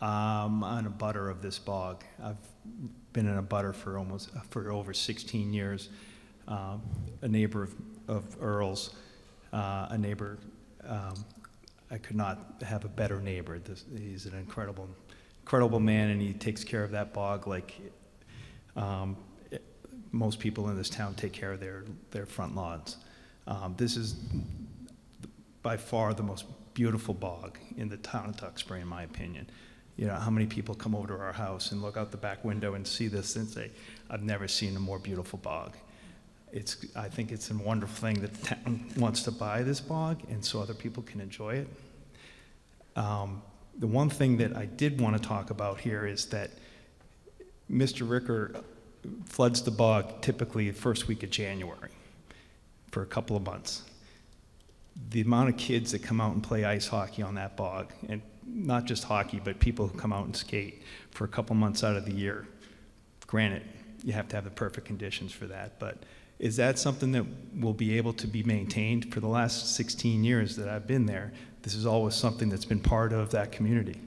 Um, I'm abutter of this bog. I've been in a butter for almost for over 16 years. Um, a neighbor of, of Earl's, uh, a neighbor. Um, I could not have a better neighbor. This, he's an incredible, incredible man, and he takes care of that bog like um, most people in this town take care of their their front lawns. Um, this is by far the most beautiful bog in the town of Duxbury, in my opinion. You know, how many people come over to our house and look out the back window and see this and say, I've never seen a more beautiful bog. It's, I think it's a wonderful thing that the town wants to buy this bog and so other people can enjoy it. Um, the one thing that I did want to talk about here is that Mr. Ricker floods the bog typically the first week of January for a couple of months the amount of kids that come out and play ice hockey on that bog, and not just hockey, but people who come out and skate for a couple months out of the year. Granted, you have to have the perfect conditions for that, but is that something that will be able to be maintained for the last 16 years that I've been there? This is always something that's been part of that community.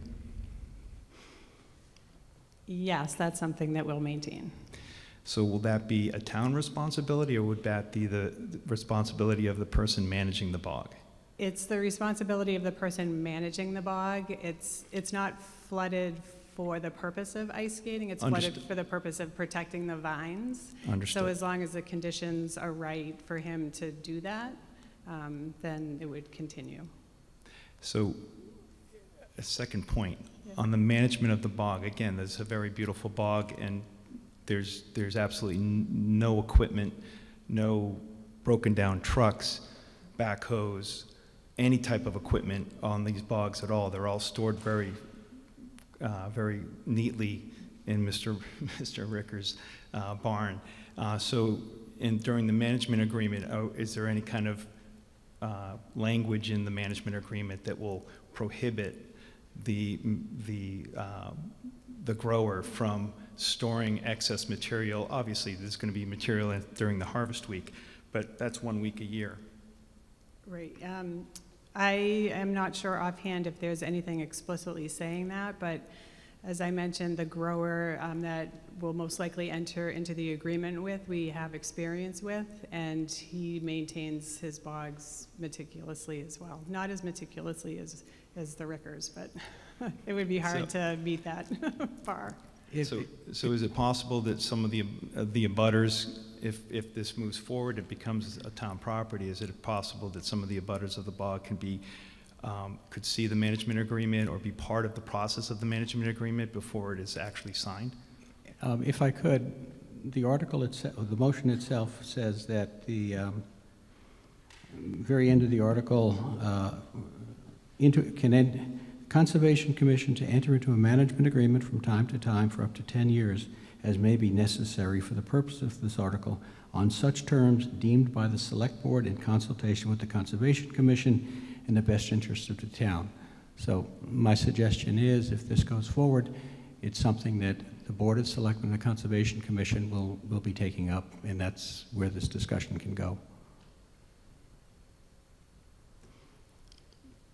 Yes, that's something that we'll maintain. So will that be a town responsibility, or would that be the responsibility of the person managing the bog? It's the responsibility of the person managing the bog. It's, it's not flooded for the purpose of ice skating. It's flooded for the purpose of protecting the vines. Understood. So as long as the conditions are right for him to do that, um, then it would continue. So, a second point, on the management of the bog, again, this is a very beautiful bog, and there's, there's absolutely no equipment, no broken down trucks, backhoes, any type of equipment on these bogs at all. They're all stored very, uh, very neatly in Mr. Mr. Ricker's uh, barn. Uh, So, in, during the management agreement, oh, is there any kind of uh, language in the management agreement that will prohibit the, the, uh, the grower from storing excess material. Obviously, there's going to be material during the harvest week, but that's one week a year. Right. um, I am not sure offhand if there's anything explicitly saying that, but as I mentioned, the grower um, that will most likely enter into the agreement with, we have experience with, and he maintains his bogs meticulously as well. Not as meticulously as, as the Rickers, but it would be hard So- to meet that bar. So, so is it possible that some of the, uh, the abutters, if, if this moves forward, it becomes a town property, is it possible that some of the abutters of the bog can be, um, could see the management agreement or be part of the process of the management agreement before it is actually signed? Um, If I could, the article itself, the motion itself says that the um, very end of the article, uh, into, can end, Conservation Commission to enter into a management agreement from time to time for up to 10 years as may be necessary for the purpose of this article on such terms deemed by the Select Board in consultation with the Conservation Commission in the best interest of the town. So my suggestion is, if this goes forward, it's something that the Board of Selectmen and the Conservation Commission will, will be taking up, and that's where this discussion can go.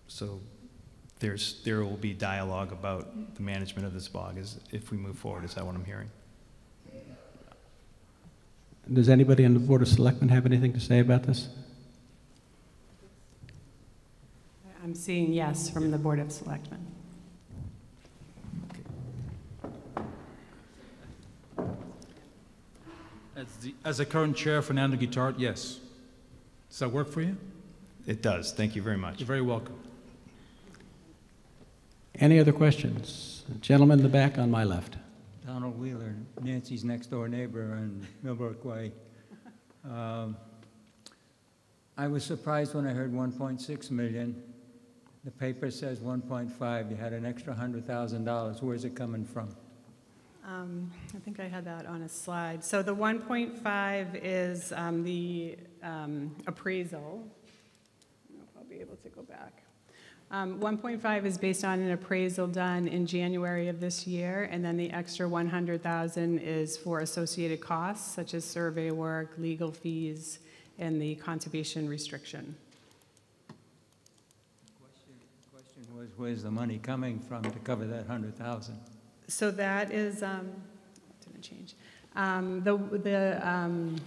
So there's, there will be dialogue about the management of this bog as, if we move forward, is that what I'm hearing? Does anybody on the Board of Selectmen have anything to say about this? I'm seeing yes from the Board of Selectmen. As the, as the current chair, Fernando Guitart, yes. Does that work for you? It does, thank you very much. You're very welcome. Any other questions? Gentleman in the back on my left. Donald Wheeler, Nancy's next door neighbor on Millbrook Way. Um, I was surprised when I heard 1.6 million. The paper says 1.5. You had an extra $100,000. Where's it coming from? Um, I think I had that on a slide. So the 1.5 is um, the um, appraisal. I don't know if I'll be able to go back. Um, 1.5 is based on an appraisal done in January of this year, and then the extra 100,000 is for associated costs such as survey work, legal fees, and the conservation restriction. Question question was, where's the money coming from to cover that 100,000? So that is, um, didn't change. Um, the, the, um,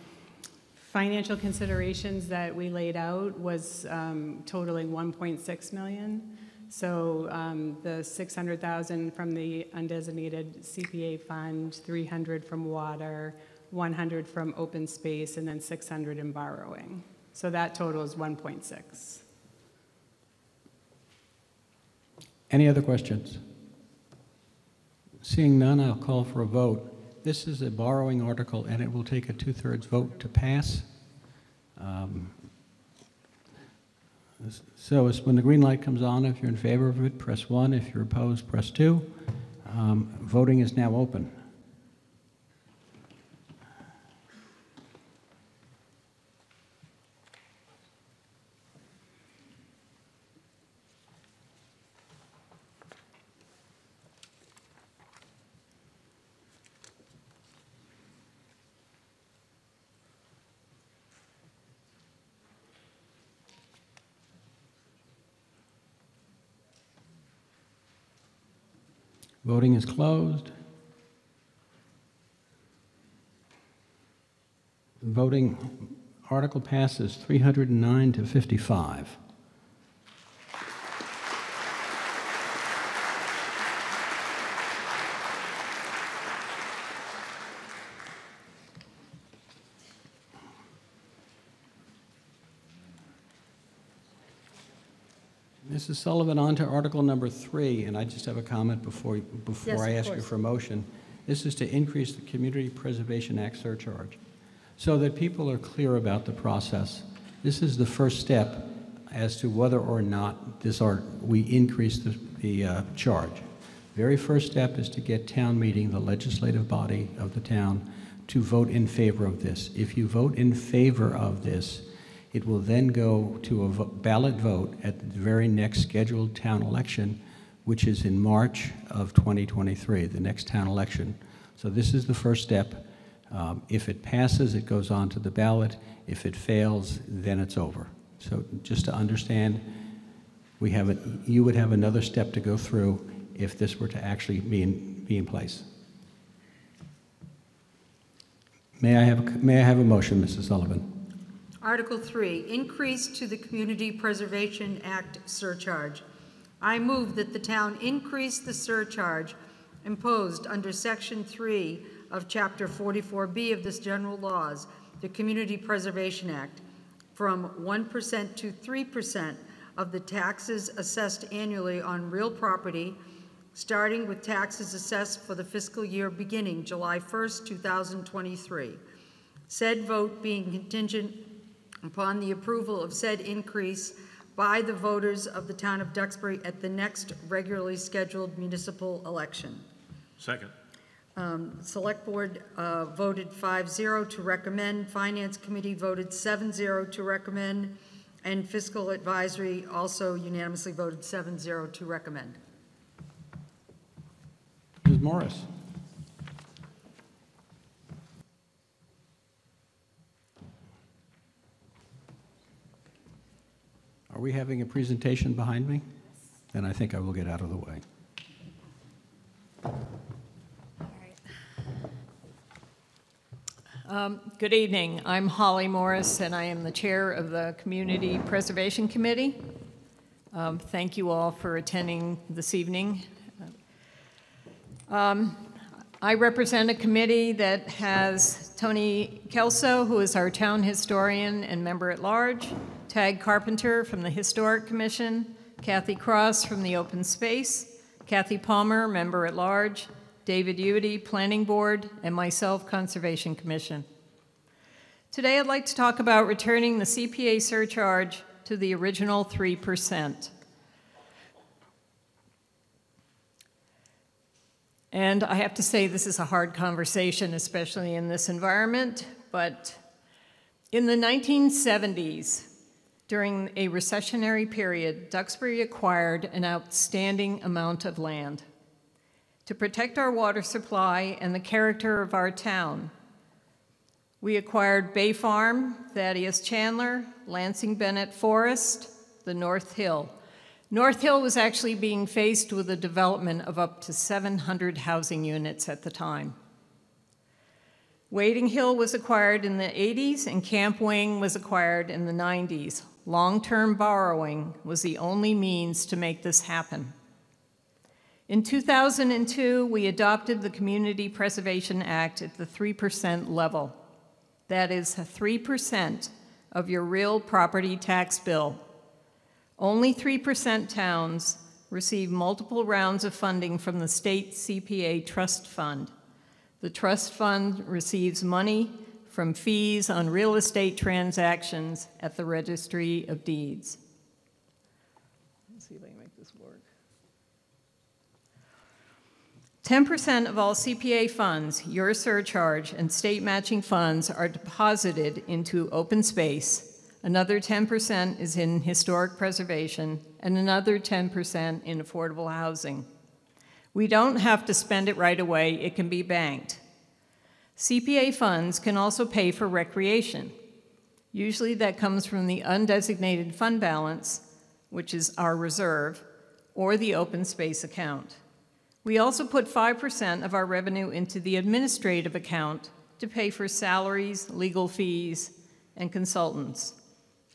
financial considerations that we laid out was, um, totaling one point six million. So, um, the six hundred thousand from the undesignated CPA fund, three hundred from water, one hundred from open space, and then six hundred in borrowing. So that total is one point six. Any other questions? Seeing none, I'll call for a vote. This is a borrowing article, and it will take a two-thirds vote to pass. Um, So when the green light comes on, if you're in favor of it, press one. If you're opposed, press two. Um, Voting is now open. Voting is closed. Voting, article passes 309 to 55. Mrs. Sullivan, on to article number three, and I just have a comment before, Yes, before I of ask you course. for a motion. This is to increase the Community Preservation Act surcharge, so that people are clear about the process. This is the first step as to whether or not this art, we increase the, the uh, charge. Very first step is to get town meeting, the legislative body of the town, to vote in favor of this. If you vote in favor of this, it will then go to a ballot vote at the very next scheduled town election, which is in March of 2023, the next town election. So this is the first step. Um, If it passes, it goes on to the ballot. If it fails, then it's over. So just to understand, we have, a- you would have another step to go through if this were to actually be in, be in place. May I have, may I have a motion, Mrs. Sullivan? Article 3, increase to the Community Preservation Act surcharge. I move that the town increase the surcharge imposed under Section 3 of Chapter 44B of this general laws, the Community Preservation Act, from 1% to 3% of the taxes assessed annually on real property, starting with taxes assessed for the fiscal year beginning July 1st, 2023. Said vote being contingent upon the approval of said increase by the voters of the town of Duxbury at the next regularly scheduled municipal election. Second. Um, Select Board uh, voted 5-0 to recommend, Finance Committee voted 7-0 to recommend, and Fiscal Advisory also unanimously voted 7-0 to recommend. Ms. Morris? Are we having a presentation behind me? Then I think I will get out of the way. Um, Good evening. I'm Holly Morris, and I am the chair of the Community Preservation Committee. Um, Thank you all for attending this evening. Um, I represent a committee that has Tony Kelso, who is our town historian and member at large, Tag Carpenter from the Historic Commission, Kathy Cross from the Open Space, Kathy Palmer, member at large, David Udy, Planning Board, and myself, Conservation Commission. Today, I'd like to talk about returning the CPA surcharge to the original 3%. And I have to say, this is a hard conversation, especially in this environment, but in the 1970s, during a recessionary period, Duxbury acquired an outstanding amount of land. To protect our water supply and the character of our town, we acquired Bay Farm, Thaddeus Chandler, Lansing Bennett Forest, the North Hill. North Hill was actually being faced with a development of up to 700 housing units at the time. Wading Hill was acquired in the 80s and Camp Wing was acquired in the 90s. Long term borrowing was the only means to make this happen. In 2002, we adopted the Community Preservation Act at the 3% level. That is 3% of your real property tax bill. Only 3% towns receive multiple rounds of funding from the state CPA trust fund. The trust fund receives money from fees on real estate transactions at the Registry of Deeds. Let's see if I can make this work. 10% of all CPA funds, your surcharge, and state matching funds are deposited into open space. Another 10% is in historic preservation, and another 10% in affordable housing. We don't have to spend it right away, it can be banked. CPA funds can also pay for recreation. Usually that comes from the undesignated fund balance, which is our reserve, or the open space account. We also put 5% of our revenue into the administrative account to pay for salaries, legal fees, and consultants.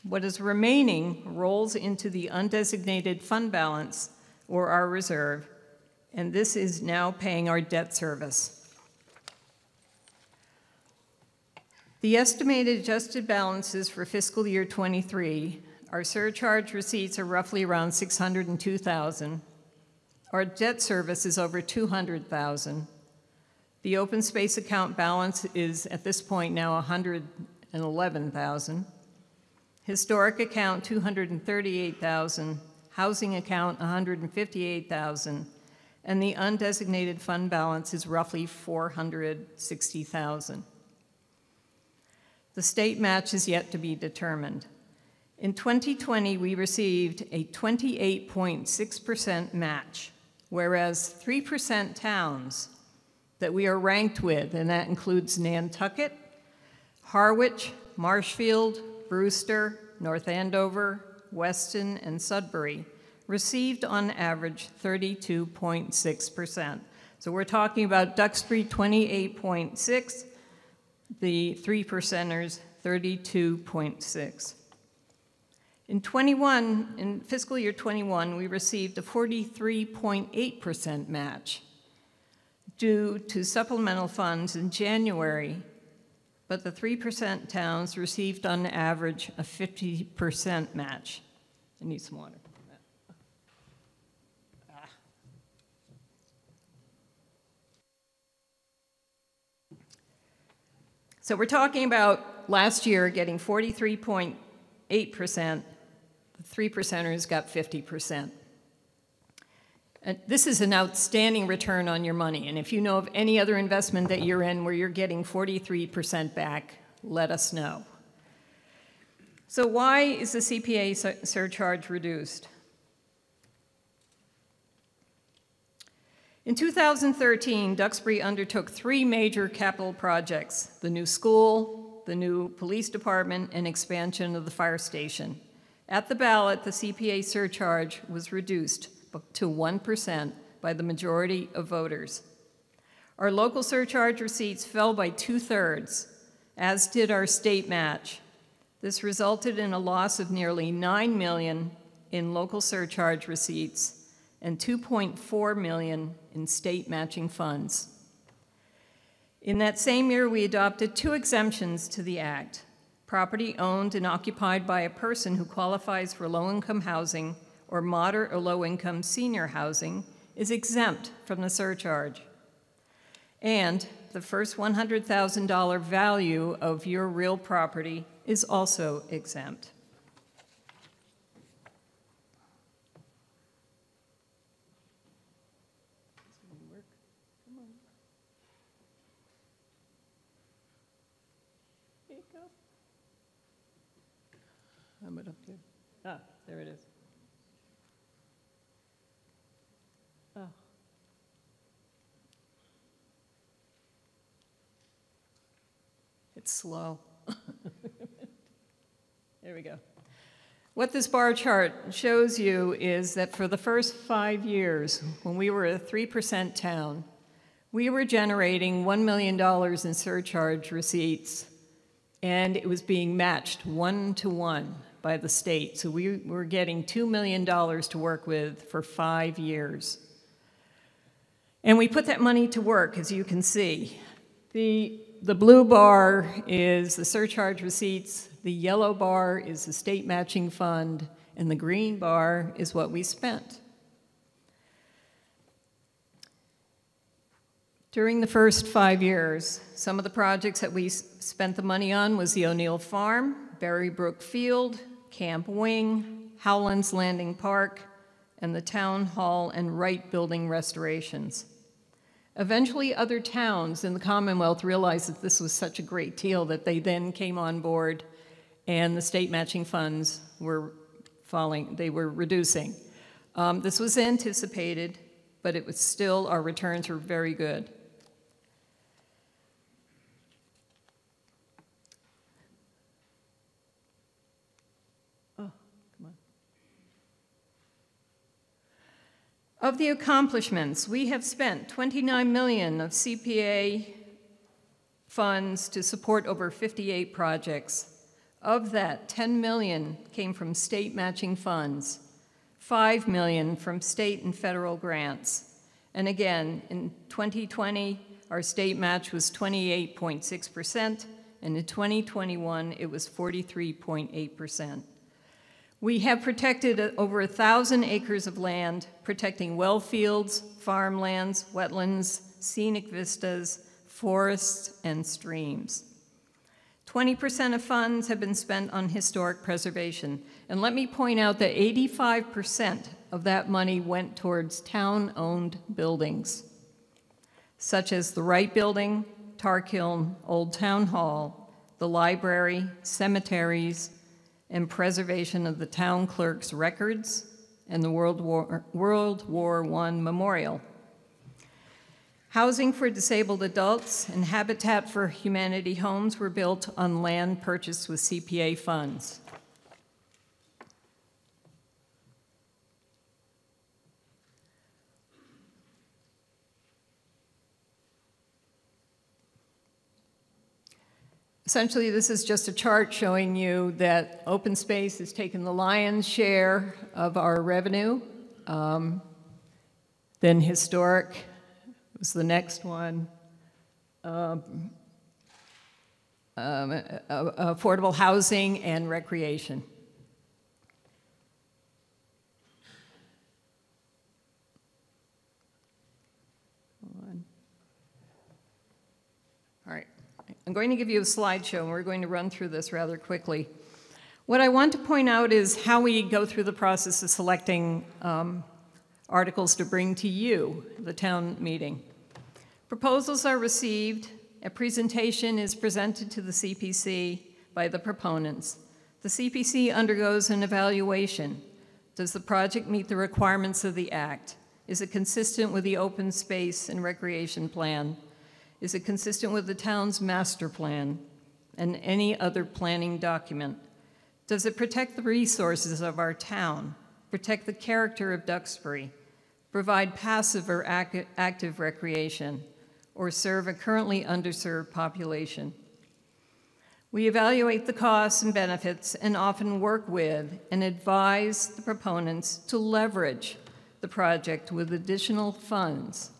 What is remaining rolls into the undesignated fund balance or our reserve, and this is now paying our debt service. The estimated adjusted balances for fiscal year 23, our surcharge receipts are roughly around 602,000. Our debt service is over 200,000. The open space account balance is at this point now 111,000. Historic account 238,000, housing account 158,000, and the undesignated fund balance is roughly 460,000. The state match is yet to be determined. In 2020, we received a 28.6% match. Whereas 3% towns that we are ranked with, and that includes Nantucket, Harwich, Marshfield, Brewster, North Andover, Weston, and Sudbury, received on average 32.6%. So we're talking about Duxbury 28.6, the three percenters 32.6. In 21, in fiscal year 21, we received a 43.8% match due to supplemental funds in January, but the 3% towns received on average a 50% match. I need some water. So we're talking about last year getting 43.8%, the three percenters got 50%. And this is an outstanding return on your money. And if you know of any other investment that you're in where you're getting 43% back, let us know. So, why is the CPA surcharge reduced? In 2013, Duxbury undertook three major capital projects the new school, the new police department, and expansion of the fire station. At the ballot, the CPA surcharge was reduced to 1% by the majority of voters. Our local surcharge receipts fell by two thirds, as did our state match. This resulted in a loss of nearly 9 million in local surcharge receipts and 2.4 million in state matching funds. In that same year, we adopted two exemptions to the Act property owned and occupied by a person who qualifies for low income housing or moderate or low income senior housing is exempt from the surcharge. And the first $100,000 value of your real property is also exempt. I'm it up there. Ah, there it is. Oh. It's slow. there we go. What this bar chart shows you is that for the first five years, when we were a 3% town, we were generating $1 million in surcharge receipts, and it was being matched one to one by the state. So we were getting $2 million to work with for five years. And we put that money to work, as you can see. The, the blue bar is the surcharge receipts, the yellow bar is the state matching fund, and the green bar is what we spent. During the first five years, some of the projects that we spent the money on was the O'Neill Farm, Berrybrook Field, Camp Wing, Howlands Landing Park, and the Town Hall and Wright Building restorations. Eventually, other towns in the Commonwealth realized that this was such a great deal that they then came on board and the state matching funds were falling, they were reducing. Um, this was anticipated, but it was still, our returns were very good. Of the accomplishments, we have spent 29 million of CPA funds to support over 58 projects. Of that, 10 million came from state matching funds, 5 million from state and federal grants. And again, in 2020, our state match was 28.6%, and in 2021, it was 43.8%. We have protected uh, over a thousand acres of land, protecting well fields, farmlands, wetlands, scenic vistas, forests, and streams. 20% of funds have been spent on historic preservation. And let me point out that 85% of that money went towards town owned buildings, such as the Wright Building, Tarkiln, Old Town Hall, the library, cemeteries, and preservation of the town clerk's records, and the World War, World War I Memorial. Housing for disabled adults and Habitat for Humanity homes were built on land purchased with CPA funds. Essentially, this is just a chart showing you that open space has taken the lion's share of our revenue. Um, then historic was the next one. Um, um, uh, affordable housing and recreation. I'm going to give you a slideshow, and we're going to run through this rather quickly. What I want to point out is how we go through the process of selecting um, articles to bring to you, the town meeting. Proposals are received, a presentation is presented to the CPC by the proponents. The CPC undergoes an evaluation. Does the project meet the requirements of the Act? Is it consistent with the open space and recreation plan? Is it consistent with the town's master plan and any other planning document? Does it protect the resources of our town, protect the character of Duxbury, provide passive or ac active recreation, or serve a currently underserved population? We evaluate the costs and benefits and often work with and advise the proponents to leverage the project with additional funds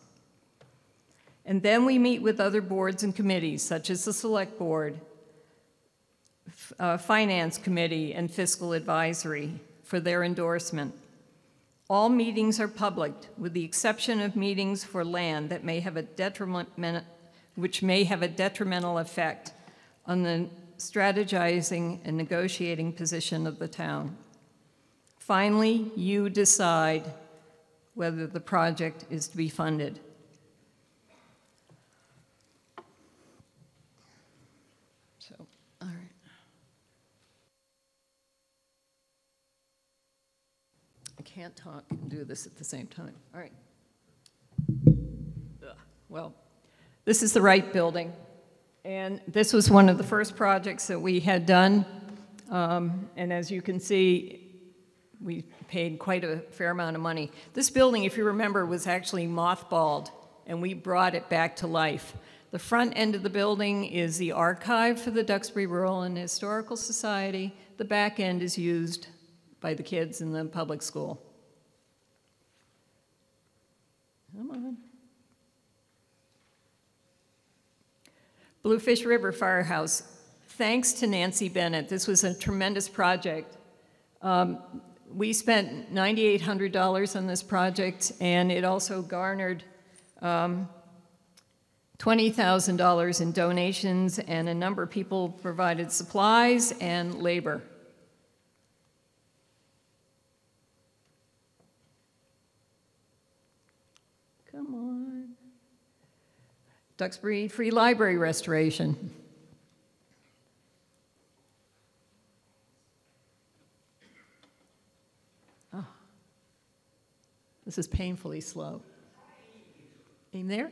and then we meet with other boards and committees, such as the Select Board, uh, Finance Committee, and Fiscal Advisory for their endorsement. All meetings are public, with the exception of meetings for land that may have a detriment, which may have a detrimental effect on the strategizing and negotiating position of the town. Finally, you decide whether the project is to be funded. Can't talk and do this at the same time. All right. Ugh. Well, this is the Wright Building. And this was one of the first projects that we had done. Um, and as you can see, we paid quite a fair amount of money. This building, if you remember, was actually mothballed, and we brought it back to life. The front end of the building is the archive for the Duxbury Rural and Historical Society. The back end is used by the kids in the public school. Come on. Bluefish River Firehouse. Thanks to Nancy Bennett. This was a tremendous project. Um, we spent $9,800 on this project, and it also garnered um, $20,000 in donations, and a number of people provided supplies and labor. Come on. Duxbury Free Library Restoration. Oh. This is painfully slow. In there?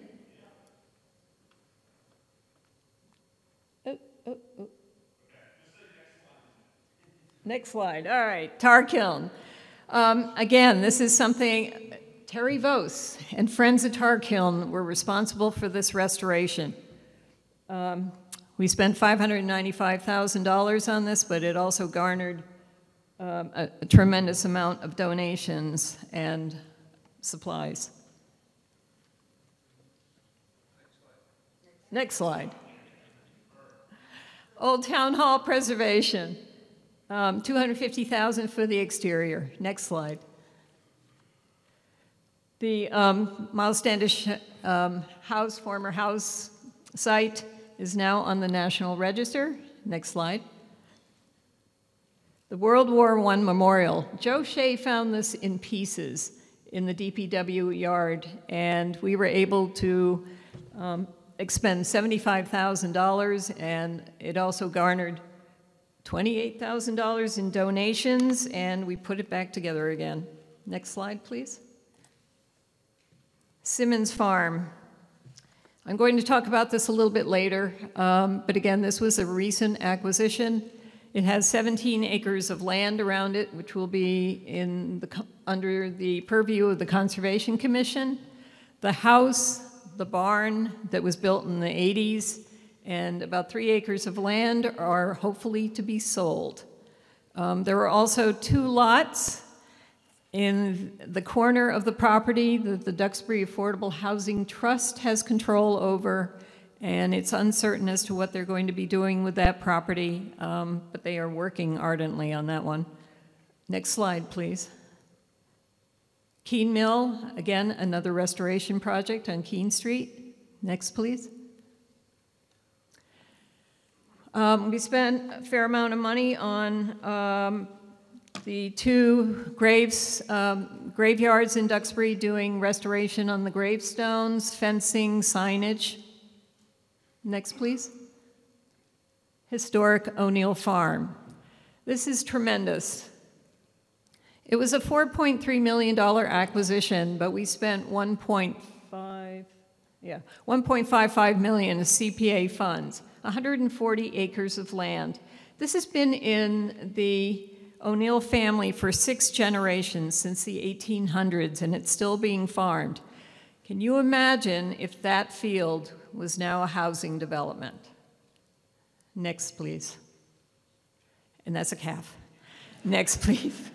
Oh, oh, oh. Next slide. All right, tar kiln. Um, again, this is something Terry Vos and friends at Tar Kiln were responsible for this restoration. Um, we spent $595,000 on this, but it also garnered um, a, a tremendous amount of donations and supplies. Next slide. Old Town Hall preservation, um, 250,000 for the exterior. Next slide. The um, Myles Standish um, House, former house site, is now on the National Register. Next slide. The World War I Memorial. Joe Shea found this in pieces in the DPW yard, and we were able to um, expend $75,000, and it also garnered $28,000 in donations, and we put it back together again. Next slide, please. Simmons Farm. I'm going to talk about this a little bit later, um, but again, this was a recent acquisition. It has 17 acres of land around it, which will be in the, under the purview of the Conservation Commission. The house, the barn that was built in the 80s, and about three acres of land are hopefully to be sold. Um, there are also two lots in the corner of the property that the Duxbury Affordable Housing Trust has control over, and it's uncertain as to what they're going to be doing with that property, um, but they are working ardently on that one. Next slide, please. Keene Mill, again, another restoration project on Keene Street. Next, please. Um, we spent a fair amount of money on um, the two graves, um, graveyards in Duxbury doing restoration on the gravestones, fencing, signage. Next, please. Historic O'Neill Farm. This is tremendous. It was a $4.3 million acquisition, but we spent 1.5, yeah, 1.55 million of CPA funds, 140 acres of land. This has been in the O'Neill family for six generations since the 1800s, and it's still being farmed. Can you imagine if that field was now a housing development? Next, please. And that's a calf. Next, please.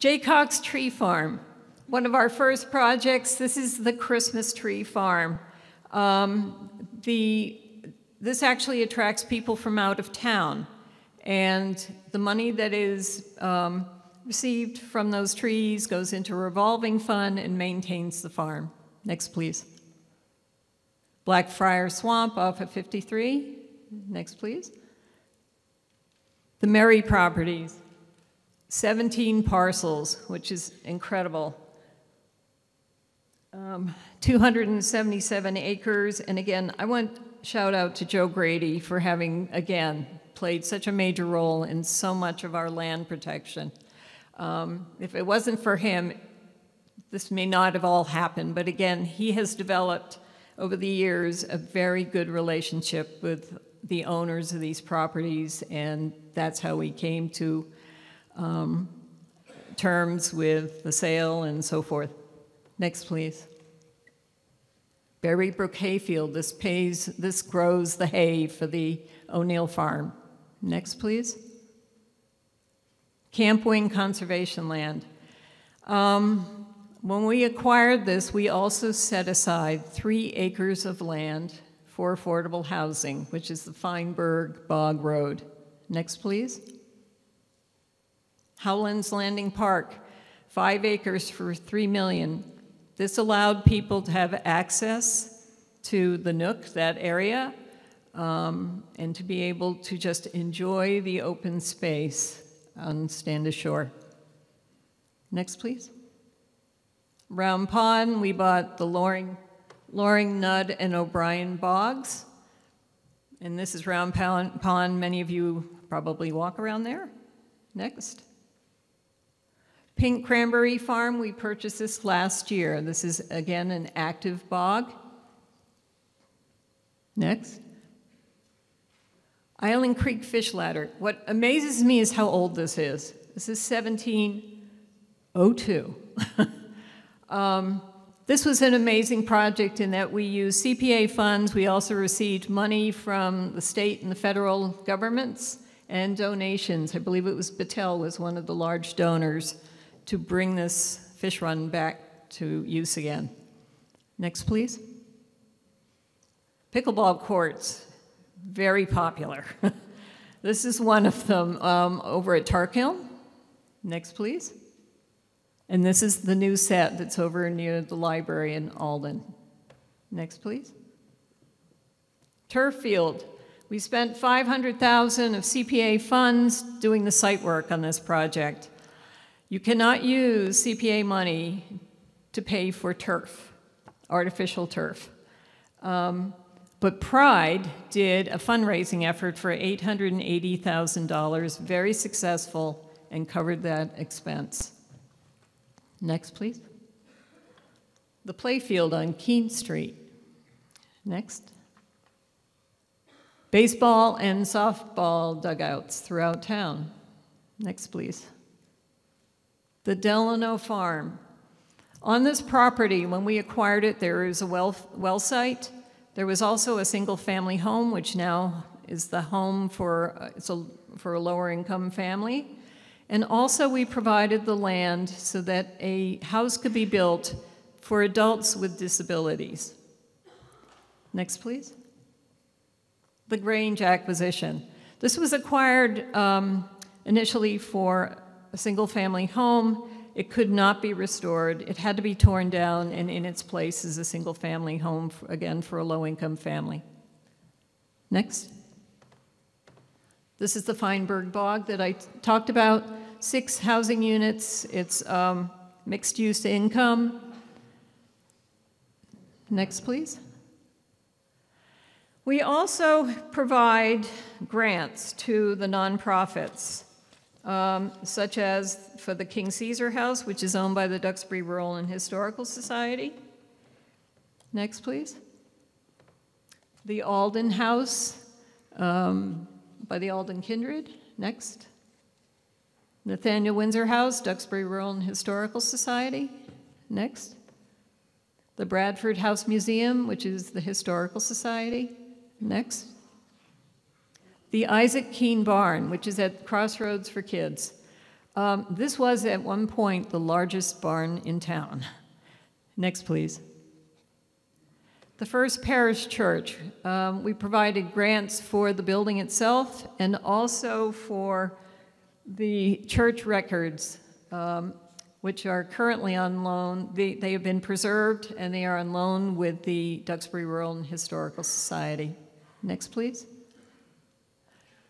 Jaycox Tree Farm, one of our first projects. This is the Christmas tree farm. Um, the, this actually attracts people from out of town. And the money that is um, received from those trees goes into a revolving fund and maintains the farm. Next, please. Blackfriar Swamp off of 53. Next, please. The Merry Properties. 17 parcels, which is incredible. Um, 277 acres. And again, I want shout out to Joe Grady for having, again, played such a major role in so much of our land protection. Um, if it wasn't for him, this may not have all happened, but again, he has developed over the years a very good relationship with the owners of these properties, and that's how we came to um, terms with the sale and so forth. Next, please. Berrybrook Hayfield, this pays, this grows the hay for the O'Neill farm. Next, please. Camp Wing Conservation Land. Um, when we acquired this, we also set aside three acres of land for affordable housing, which is the Feinberg Bog Road. Next, please. Howlands Landing Park, five acres for three million. This allowed people to have access to the Nook, that area, um, and to be able to just enjoy the open space on Standish Shore. Next, please. Round Pond, we bought the Loring, Loring Nudd, and O'Brien Bogs. And this is Round Pond. Many of you probably walk around there. Next. Pink Cranberry Farm, we purchased this last year. This is, again, an active bog. Next. Island Creek Fish Ladder. What amazes me is how old this is. This is 1702. um, this was an amazing project in that we used CPA funds. We also received money from the state and the federal governments and donations. I believe it was Battelle was one of the large donors to bring this fish run back to use again. Next, please. Pickleball courts very popular. this is one of them um, over at Tarkiln. Next, please. And this is the new set that's over near the library in Alden. Next, please. Turf field. We spent 500,000 of CPA funds doing the site work on this project. You cannot use CPA money to pay for turf, artificial turf. Um, but Pride did a fundraising effort for $880,000, very successful, and covered that expense. Next, please. The playfield on Keene Street. Next. Baseball and softball dugouts throughout town. Next, please. The Delano Farm. On this property, when we acquired it, there is a well, well site. There was also a single family home, which now is the home for, uh, it's a, for a lower income family. And also, we provided the land so that a house could be built for adults with disabilities. Next, please. The Grange acquisition. This was acquired um, initially for a single family home. It could not be restored. It had to be torn down, and in its place is a single family home, again, for a low income family. Next. This is the Feinberg Bog that I talked about. Six housing units, it's um, mixed use income. Next, please. We also provide grants to the nonprofits, um, such as for the King Caesar House, which is owned by the Duxbury Rural and Historical Society. Next, please. The Alden House, um, by the Alden Kindred. Next. Nathaniel Winsor House, Duxbury Rural and Historical Society. Next. The Bradford House Museum, which is the Historical Society. Next. The Isaac Keene Barn, which is at Crossroads for Kids. Um, this was at one point the largest barn in town. Next, please. The First Parish Church, um, we provided grants for the building itself and also for the church records, um, which are currently on loan. They, they have been preserved and they are on loan with the Duxbury Rural and Historical Society. Next, please.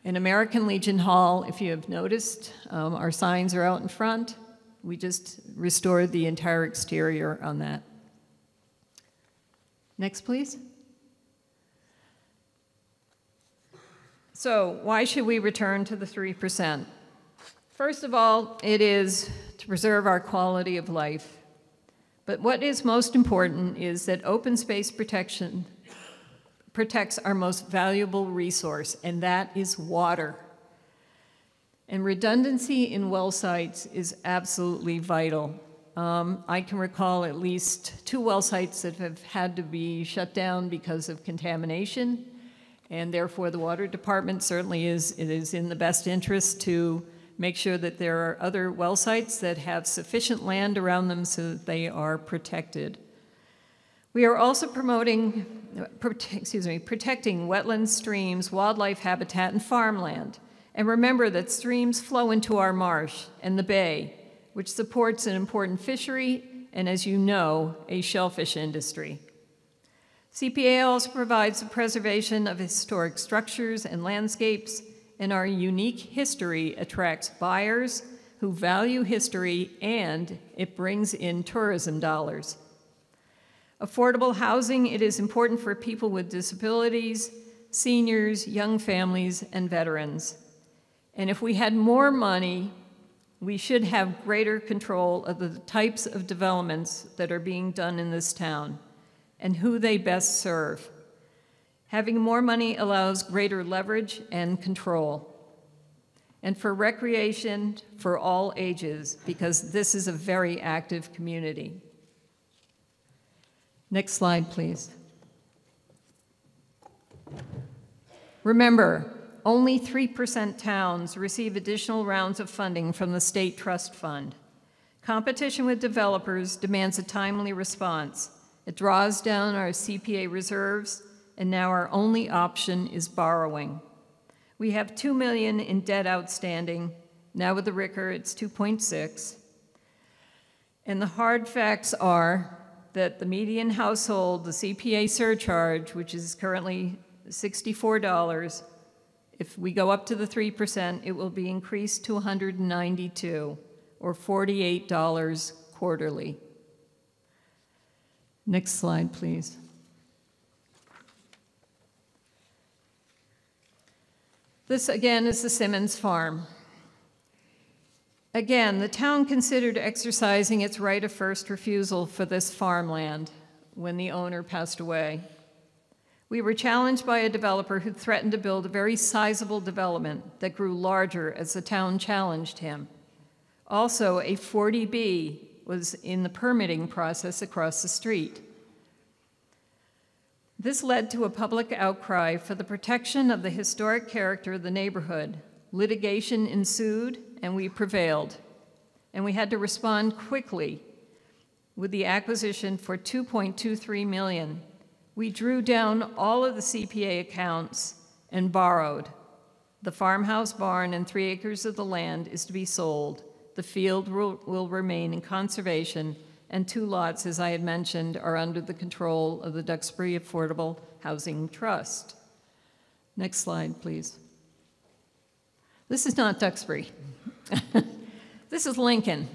In American Legion Hall, if you have noticed, um, our signs are out in front. We just restored the entire exterior on that. Next, please. So, why should we return to the 3%? First of all, it is to preserve our quality of life. But what is most important is that open space protection protects our most valuable resource, and that is water. And redundancy in well sites is absolutely vital. Um, I can recall at least two well sites that have had to be shut down because of contamination, and therefore the water department certainly is, it is in the best interest to make sure that there are other well sites that have sufficient land around them so that they are protected. We are also promoting, excuse me, protecting wetlands, streams, wildlife habitat, and farmland. And remember that streams flow into our marsh and the bay, which supports an important fishery and, as you know, a shellfish industry. CPA also provides the preservation of historic structures and landscapes, and our unique history attracts buyers who value history and it brings in tourism dollars. Affordable housing, it is important for people with disabilities, seniors, young families, and veterans. And if we had more money we should have greater control of the types of developments that are being done in this town and who they best serve. Having more money allows greater leverage and control. And for recreation for all ages, because this is a very active community. Next slide, please. Remember, only 3% towns receive additional rounds of funding from the State Trust Fund. Competition with developers demands a timely response. It draws down our CPA reserves, and now our only option is borrowing. We have 2 million in debt outstanding. Now with the RICR, it's 2.6. And the hard facts are that the median household, the CPA surcharge, which is currently $64, if we go up to the 3%, it will be increased to 192 or $48 quarterly. Next slide, please. This again is the Simmons farm. Again, the town considered exercising its right of first refusal for this farmland when the owner passed away. We were challenged by a developer who threatened to build a very sizable development that grew larger as the town challenged him. Also, a 40B was in the permitting process across the street. This led to a public outcry for the protection of the historic character of the neighborhood. Litigation ensued, and we prevailed. And we had to respond quickly with the acquisition for 2.23 million. We drew down all of the CPA accounts and borrowed. The farmhouse barn and three acres of the land is to be sold. The field will, will remain in conservation, and two lots, as I had mentioned, are under the control of the Duxbury Affordable Housing Trust. Next slide, please. This is not Duxbury. this is Lincoln.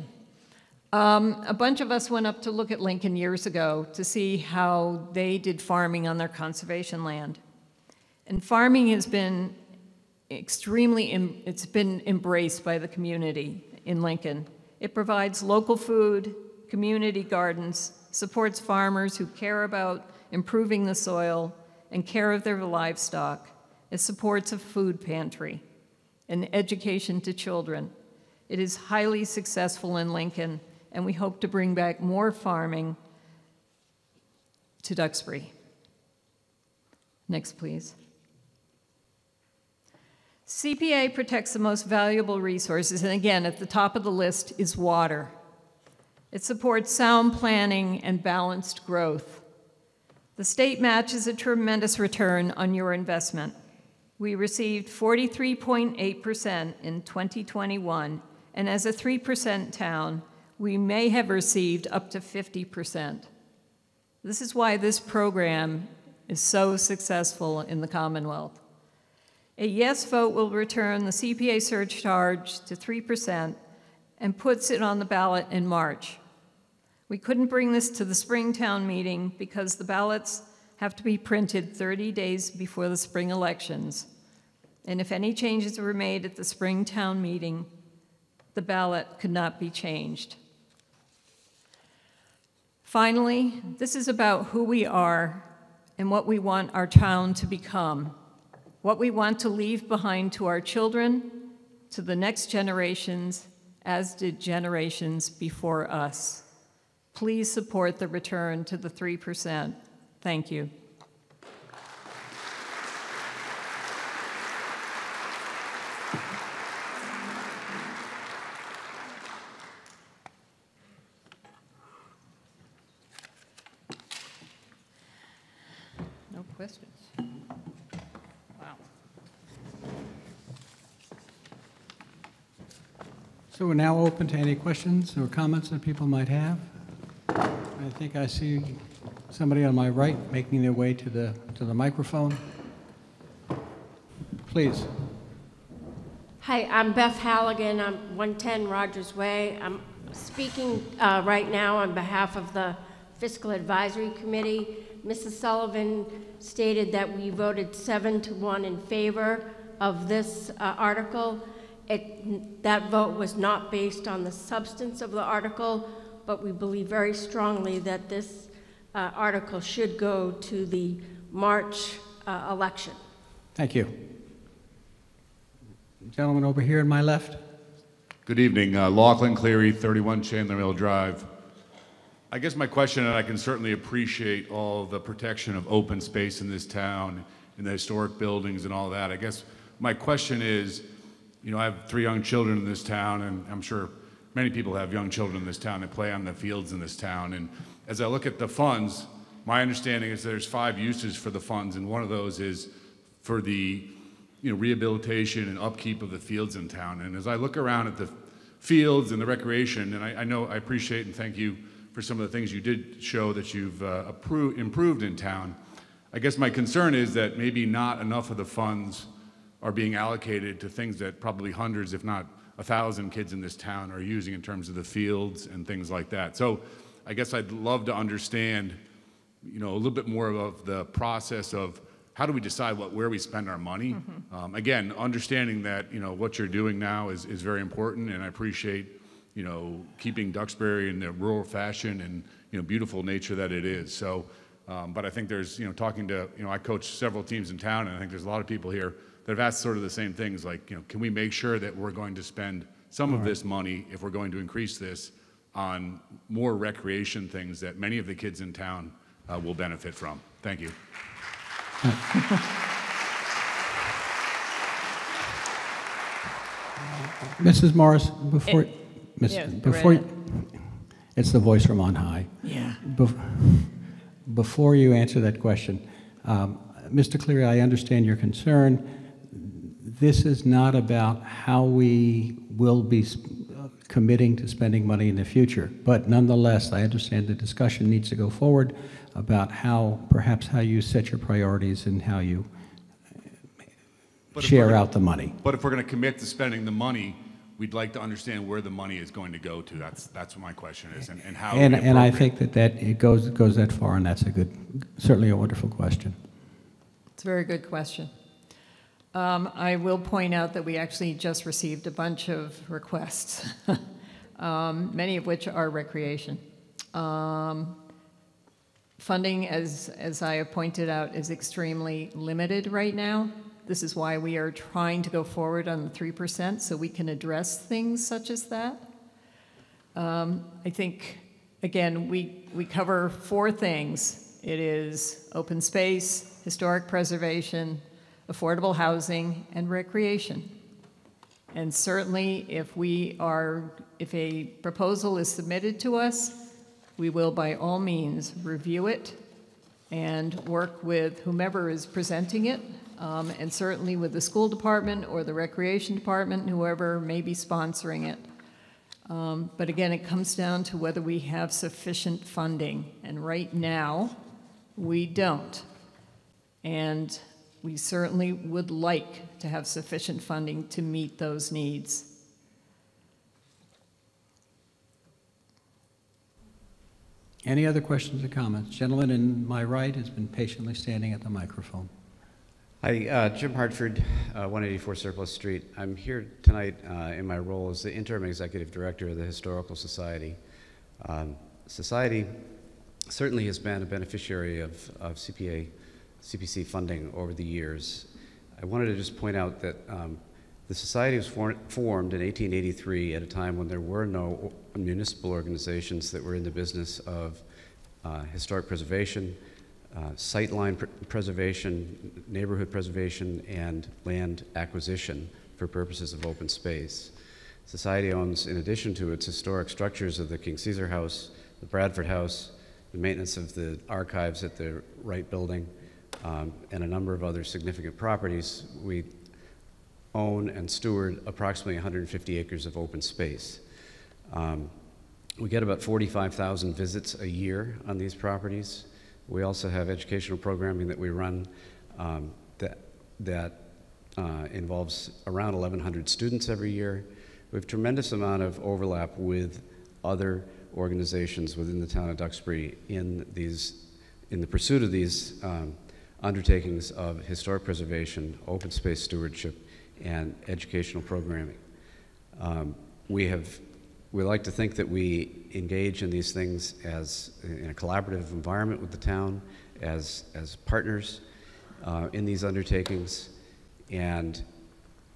Um, a bunch of us went up to look at Lincoln years ago to see how they did farming on their conservation land. And farming has been extremely, it's been embraced by the community in Lincoln. It provides local food, community gardens, supports farmers who care about improving the soil and care of their livestock. It supports a food pantry and education to children. It is highly successful in Lincoln, and we hope to bring back more farming to Duxbury. Next, please. CPA protects the most valuable resources, and again, at the top of the list is water. It supports sound planning and balanced growth. The state matches a tremendous return on your investment. We received 43.8% in 2021, and as a 3% town, we may have received up to 50%. This is why this program is so successful in the Commonwealth. A yes vote will return the CPA surcharge to 3% and puts it on the ballot in March. We couldn't bring this to the Springtown meeting because the ballots have to be printed 30 days before the spring elections. And if any changes were made at the spring town meeting, the ballot could not be changed. Finally, this is about who we are and what we want our town to become, what we want to leave behind to our children, to the next generations, as did generations before us. Please support the return to the 3%. Thank you. No questions. Wow. So we're now open to any questions or comments that people might have. I think I see somebody on my right making their way to the, to the microphone. Please. Hi, I'm Beth Halligan. I'm 110 Rogers Way. I'm speaking uh, right now on behalf of the Fiscal Advisory Committee. Mrs. Sullivan stated that we voted seven to one in favor of this uh, article. It, that vote was not based on the substance of the article, but we believe very strongly that this uh, article should go to the March uh, election. Thank you. Gentleman over here on my left. Good evening. Uh, Lachlan Cleary, 31 Chandler Mill Drive. I guess my question, and I can certainly appreciate all the protection of open space in this town and the historic buildings and all that. I guess my question is, you know, I have three young children in this town, and I'm sure many people have young children in this town that play on the fields in this town. And as I look at the funds, my understanding is there's five uses for the funds, and one of those is for the you know, rehabilitation and upkeep of the fields in town. And as I look around at the fields and the recreation, and I, I know I appreciate and thank you for some of the things you did show that you've uh, approved, improved in town. I guess my concern is that maybe not enough of the funds are being allocated to things that probably hundreds, if not a thousand kids in this town are using in terms of the fields and things like that. So I guess I'd love to understand, you know, a little bit more of the process of how do we decide what, where we spend our money? Um, again, understanding that, you know, what you're doing now is, is very important, and I appreciate, you know, keeping Duxbury in the rural fashion and, you know, beautiful nature that it is. So, um, but I think there's, you know, talking to, you know, I coach several teams in town, and I think there's a lot of people here that have asked sort of the same things, like, you know, can we make sure that we're going to spend some of Right. this money, if we're going to increase this, on more recreation things that many of the kids in town uh, will benefit from? Thank you. Mrs. Morris, before, Miss- yes, before, Loretta. it's the voice from on high. Yeah. Bef- Before you answer that question, um, Mr. Cleary, I understand your concern. This is not about how we will be s- committing to spending money in the future, but nonetheless, I understand the discussion needs to go forward about how, perhaps how you set your priorities and how you But share gonna- out the money. But if we're going to commit to spending the money, we'd like to understand where the money is going to go to. That's, that's what my question is, and, and how. And, and I think that that, it goes, goes that far, and that's a good, certainly a wonderful question. It's a very good question. Um, I will point out that we actually just received a bunch of requests, um, many of which are recreation. Um, funding, as, as I have pointed out, is extremely limited right now. This is why we are trying to go forward on the 3% so we can address things such as that. Um, I think, again, we, we cover four things. It is open space, historic preservation, affordable housing, and recreation. And certainly, if we are, if a proposal is submitted to us, we will by all means review it and work with whomever is presenting it, um, and certainly with the school department or the recreation department, whoever may be sponsoring it. Um, But again, it comes down to whether we have sufficient funding, and right now, we don't. And we certainly would like to have sufficient funding to meet those needs. Any other questions or comments? Gentleman in my right has been patiently standing at the microphone. Hi, uh, Jim Hartford, uh, 184 Surplus Street. I'm here tonight uh, in my role as the interim executive director of the Historical Society. Um, Society certainly has been a beneficiary of, of CPA, CPC funding over the years. I wanted to just point out that um, the society was for, formed in 1883 at a time when there were no municipal organizations that were in the business of uh, historic preservation, uh, sightline pr- preservation, neighborhood preservation, and land acquisition for purposes of open space. Society owns, in addition to its historic structures of the King Caesar House, the Bradford House, the maintenance of the archives at the Wright Building, um, and a number of other significant properties, we own and steward approximately 150 acres of open space. Um, we get about 45,000 visits a year on these properties. We also have educational programming that we run um, that, that uh, involves around 1,100 students every year. We have tremendous amount of overlap with other organizations within the town of Duxbury in these, in the pursuit of these um, undertakings of historic preservation, open space stewardship, and educational programming. Um, we have, we like to think that we engage in these things as in a collaborative environment with the town, as, as partners uh, in these undertakings, and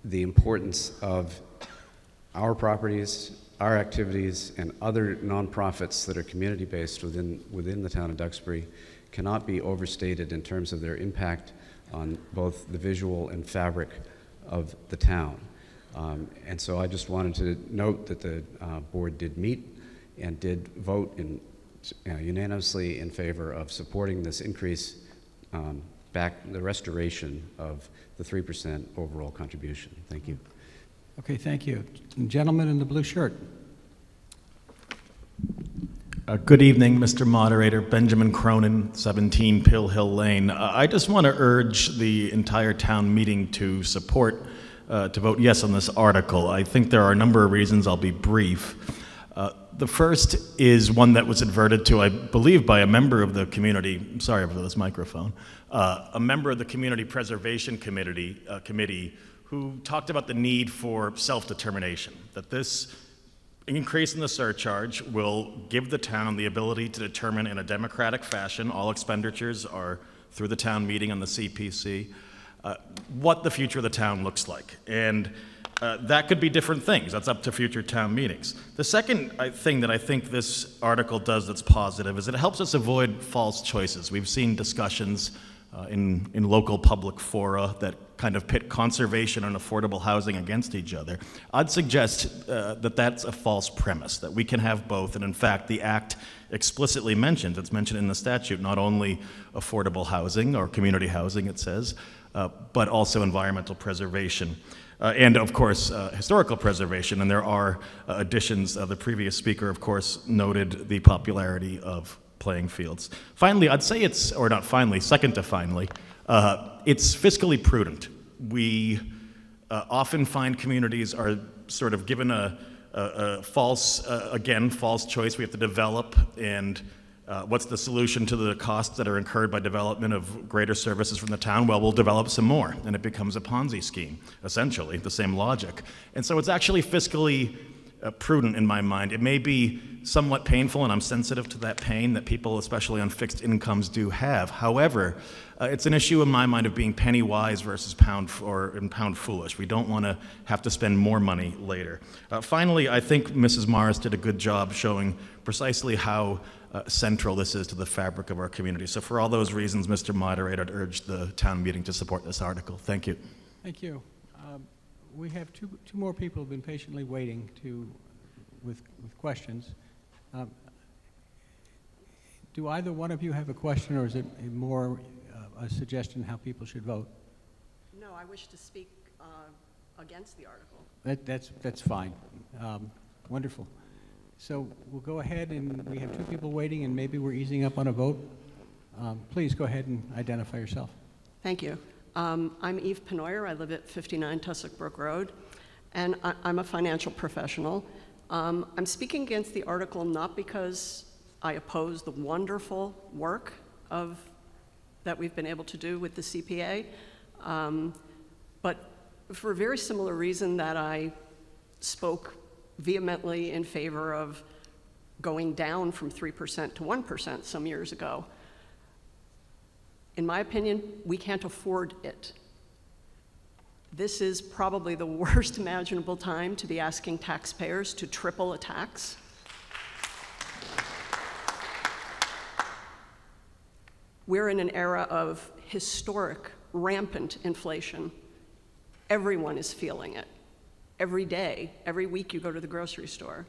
the importance of our properties, our activities, and other nonprofits that are community-based within, within the town of Duxbury cannot be overstated in terms of their impact on both the visual and fabric of the town. Um, and so I just wanted to note that the uh, board did meet and did vote in, uh, unanimously in favor of supporting this increase um, back, the restoration of the 3% overall contribution. Thank you. Okay, thank you. Gentleman in the blue shirt. Uh, Good evening, Mr. Moderator. Benjamin Cronin, 17 Pill Hill Lane. Uh, I just want to urge the entire town meeting to support, uh, to vote yes on this article. I think there are a number of reasons. I'll be brief. Uh, the first is one that was adverted to, I believe, by a member of the community. Sorry for this microphone. Uh, a member of the Community Preservation Committee, uh, committee who talked about the need for self determination, that this increase in the surcharge will give the town the ability to determine in a democratic fashion, all expenditures are through the town meeting on the CPC, uh, what the future of the town looks like. And uh, that could be different things. That's up to future town meetings. The second uh, thing that I think this article does that's positive is it helps us avoid false choices. We've seen discussions uh, in, in local public fora that kind of pit conservation and affordable housing against each other. I'd suggest uh, that that's a false premise, that we can have both. And in fact, the Act explicitly mentions, it's mentioned in the statute, not only affordable housing or community housing, it says, uh, but also environmental preservation. Uh, and of course, uh, historical preservation. And there are uh, additions. Of the previous speaker, of course, noted the popularity of playing fields. Finally, I'd say it's, or not finally, second to finally, uh, it's fiscally prudent. We uh, often find communities are sort of given a, a, a false, uh, again, false choice we have to develop and uh, what's the solution to the costs that are incurred by development of greater services from the town? Well, we'll develop some more, and it becomes a Ponzi scheme, essentially, the same logic. And so it's actually fiscally uh, prudent in my mind. It may be somewhat painful, and I'm sensitive to that pain that people, especially on fixed incomes, do have. However, uh, it's an issue in my mind of being penny wise versus pound or pound foolish. We don't want to have to spend more money later. Uh, finally, I think Mrs. Morris did a good job showing precisely how uh, central this is to the fabric of our community. So, for all those reasons, Mr. Moderator, I'd urge the town meeting to support this article. Thank you. Thank you. Um, we have two, two more people who've been patiently waiting to, with, with questions. Um, do either one of you have a question, or is it more a suggestion how people should vote? No, I wish to speak uh, against the article. That, that's, that's fine. Um, wonderful. So we'll go ahead, and we have two people waiting, and maybe we're easing up on a vote. Um, please go ahead and identify yourself. Thank you. Um, I'm Eve Penoyer. I live at 59 Tussock Brook Road, and I, am a financial professional. Um, I'm speaking against the article not because I oppose the wonderful work of that we've been able to do with the CPA, um, but for a very similar reason that I spoke vehemently in favor of going down from 3% to 1% some years ago. In my opinion, we can't afford it. This is probably the worst imaginable time to be asking taxpayers to triple a tax. We're in an era of historic, rampant inflation. Everyone is feeling it every day, every week you go to the grocery store.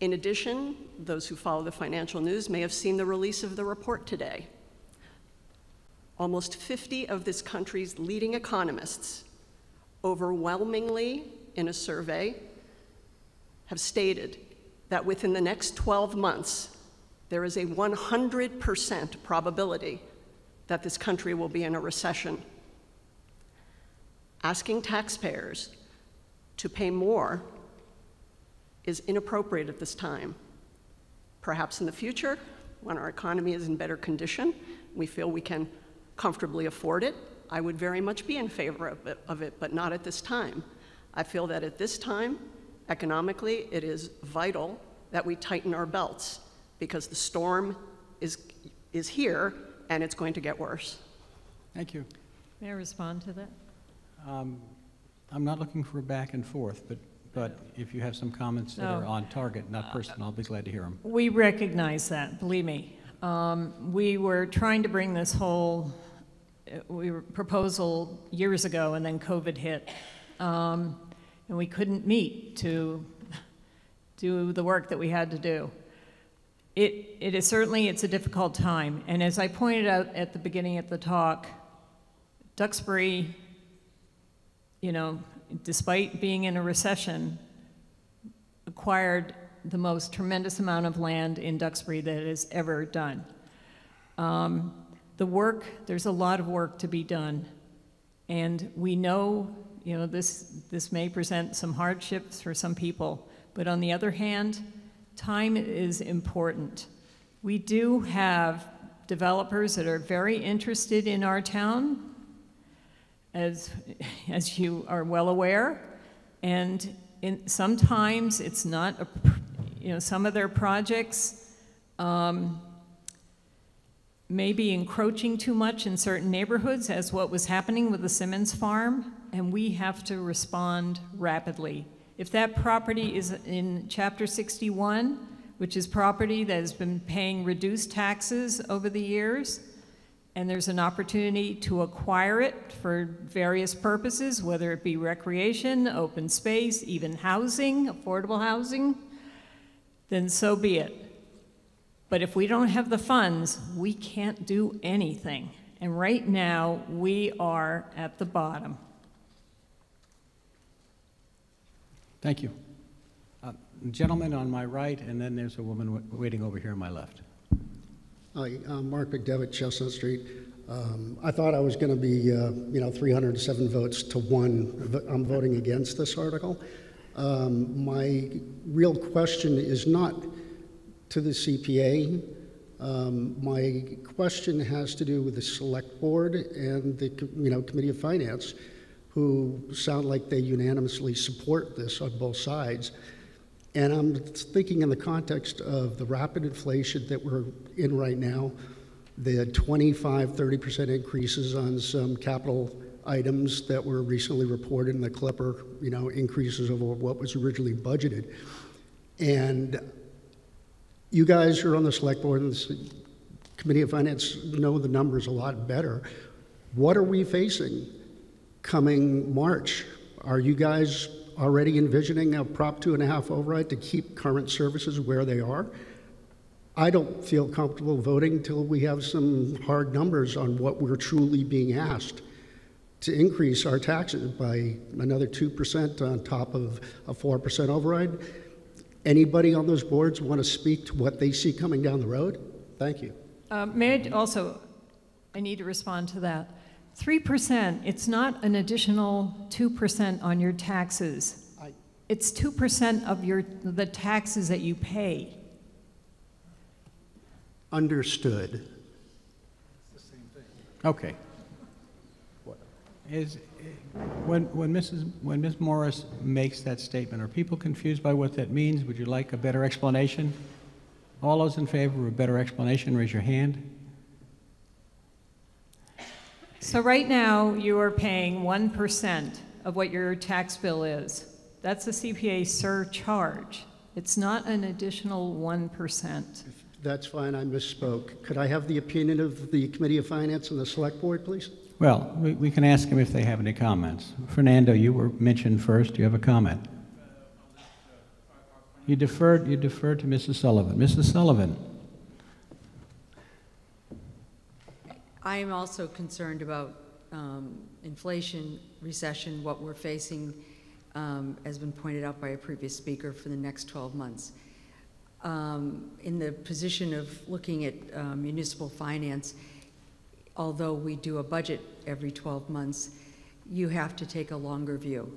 In addition, those who follow the financial news may have seen the release of the report today. Almost 50 of this country's leading economists, overwhelmingly in a survey, have stated that within the next 12 months, there is a 100% probability that this country will be in a recession. Asking taxpayers to pay more is inappropriate at this time. Perhaps in the future, when our economy is in better condition, we feel we can comfortably afford it, I would very much be in favor of it, of it, but not at this time. I feel that at this time, economically, it is vital that we tighten our belts because the storm is, is here and it's going to get worse. Thank you. May I respond to that? Um, I'm not looking for a back and forth, but, but if you have some comments that are on target, not personal, I'll be glad to hear them. We recognize that, believe me. Um, we were trying to bring this whole uh, we were, proposal years ago, and then COVID hit. Um, and we couldn't meet to do the work that we had to do. It, it is certainly, it's a difficult time. And as I pointed out at the beginning of the talk, Duxbury you know, despite being in a recession, acquired the most tremendous amount of land in Duxbury that has ever done. Um, the work, there's a lot of work to be done. And we know, you know, this, this may present some hardships for some people. But on the other hand, time is important. We do have developers that are very interested in our town, as, as you are well aware. And in, sometimes it's not, a, you know, some of their projects um, may be encroaching too much in certain neighborhoods, as what was happening with the Simmons Farm, and we have to respond rapidly. If that property is in Chapter 61, which is property that has been paying reduced taxes over the years, and there's an opportunity to acquire it for various purposes, whether it be recreation, open space, even housing, affordable housing, then so be it. But if we don't have the funds, we can't do anything. And right now, we are at the bottom. Thank you. Uh, Gentleman on my right, and then there's a woman wa- waiting over here on my left. Hi, I'm Mark McDevitt, Chestnut Street. Um, I thought I was going to be, uh, you know, 307 votes to one. I'm voting against this article. Um, my real question is not to the CPA. Um, my question has to do with the Select Board and the, you know, Committee of Finance, who sound like they unanimously support this on both sides. And I'm thinking in the context of the rapid inflation that we're in right now, the 25, 30% increases on some capital items that were recently reported in the Clipper, you know, increases over what was originally budgeted. And you guys who are on the select board and the Committee of Finance know the numbers a lot better. What are we facing coming March? Are you guys already envisioning a Prop two and a half override to keep current services where they are? I don't feel comfortable voting until we have some hard numbers on what we're truly being asked to increase our taxes by another 2% on top of a 4% override. Anybody on those boards want to speak to what they see coming down the road? Thank you. Uh, May I also, I need to respond to that. 3%, it's not an additional 2% on your taxes. It's 2% of your, the taxes that you pay. Understood. It's the same thing. Okay. Is, when, when Mrs., when Ms. Morris makes that statement, are people confused by what that means? Would you like a better explanation? All those in favor of a better explanation, raise your hand. So right now, you are paying 1% of what your tax bill is. That's a CPA surcharge. It's not an additional 1%. That's fine, I misspoke. Could I have the opinion of the Committee of Finance and the Select Board, please? Well, we, we can ask them if they have any comments. Fernando, you were mentioned first. Do you have a comment? You deferred, you deferred to Mrs. Sullivan. Mrs. Sullivan? I am also concerned about um, inflation, recession, what we're facing, um, has been pointed out by a previous speaker, for the next 12 months. Um, In the position of looking at uh, municipal finance, although we do a budget every 12 months, you have to take a longer view.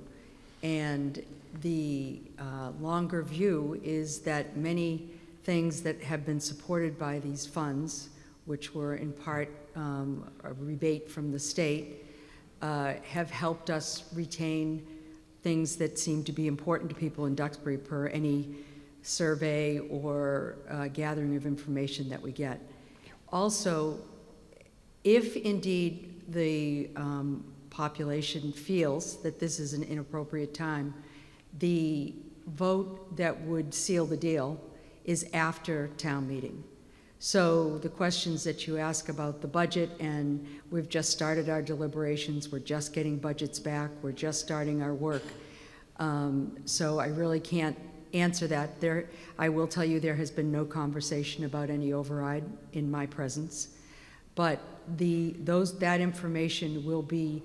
And the uh, longer view is that many things that have been supported by these funds, which were in part um, a rebate from the state, uh, have helped us retain things that seem to be important to people in Duxbury per any survey or uh, gathering of information that we get. Also, if indeed the um, population feels that this is an inappropriate time, the vote that would seal the deal is after town meeting. So the questions that you ask about the budget, and we've just started our deliberations, we're just getting budgets back, we're just starting our work. Um, so I really can't answer that. There, I will tell you there has been no conversation about any override in my presence. But the, those, that information will be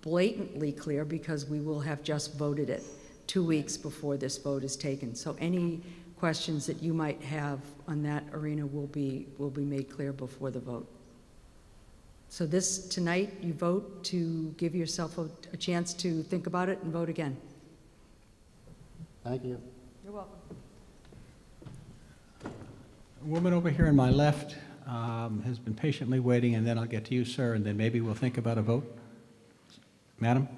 blatantly clear because we will have just voted it two weeks before this vote is taken. So any questions that you might have on that arena will be, will be made clear before the vote. So this, tonight, you vote to give yourself a, a chance to think about it and vote again. Thank you. You're welcome. A woman over here on my left um, has been patiently waiting, and then I'll get to you, sir, and then maybe we'll think about a vote. Madam?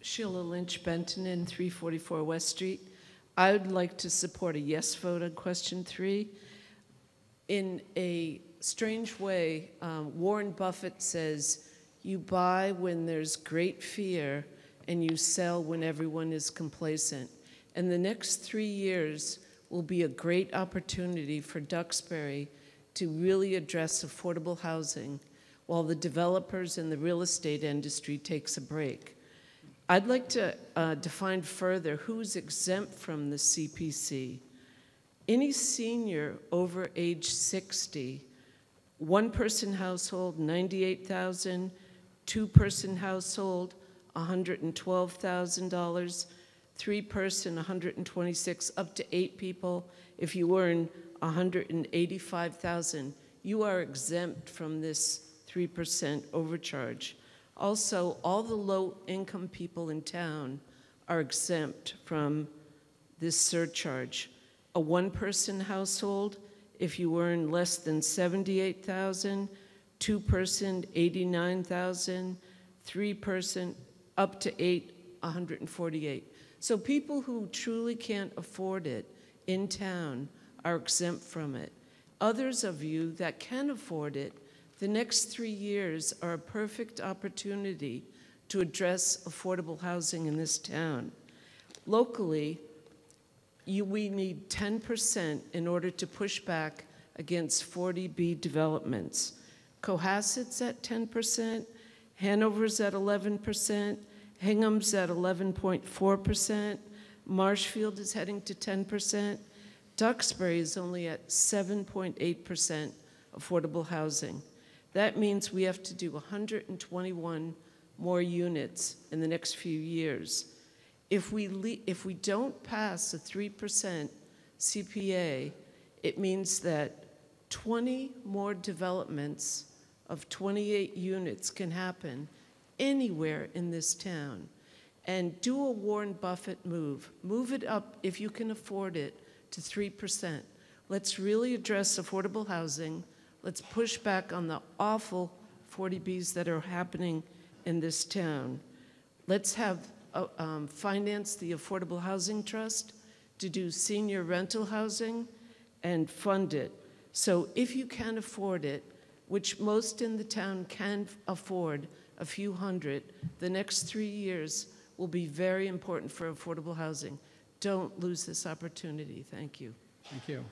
Sheila Lynch Benton in 344 West Street. I would like to support a yes vote on question three. In a strange way, um, Warren Buffett says, you buy when there's great fear and you sell when everyone is complacent. And the next three years will be a great opportunity for Duxbury to really address affordable housing while the developers and the real estate industry takes a break. I'd like to uh, define further who's exempt from the CPC. Any senior over age 60, one person household, 98,000, two person household, $112,000, three person, 126, up to eight people. If you earn 185,000, you are exempt from this 3% overcharge. Also, all the low-income people in town are exempt from this surcharge. A one-person household, if you earn less than 78,000, two-person, 89,000, three-person, up to eight, 148. So people who truly can't afford it in town are exempt from it. Others of you that can afford it the next three years are a perfect opportunity to address affordable housing in this town. Locally, you, we need 10% in order to push back against 40B developments. Cohasset's at 10%, Hanover's at 11%, Hingham's at 11.4%, Marshfield is heading to 10%, Duxbury is only at 7.8% affordable housing. That means we have to do 121 more units in the next few years. If we, if we don't pass a 3% CPA, it means that 20 more developments of 28 units can happen anywhere in this town. And do a Warren Buffett move. Move it up, if you can afford it, to 3%. Let's really address affordable housing Let's push back on the awful 40Bs that are happening in this town. Let's have uh, um, finance the Affordable Housing Trust to do senior rental housing and fund it. So if you can afford it, which most in the town can afford, a few hundred, the next three years will be very important for affordable housing. Don't lose this opportunity. Thank you. Thank you.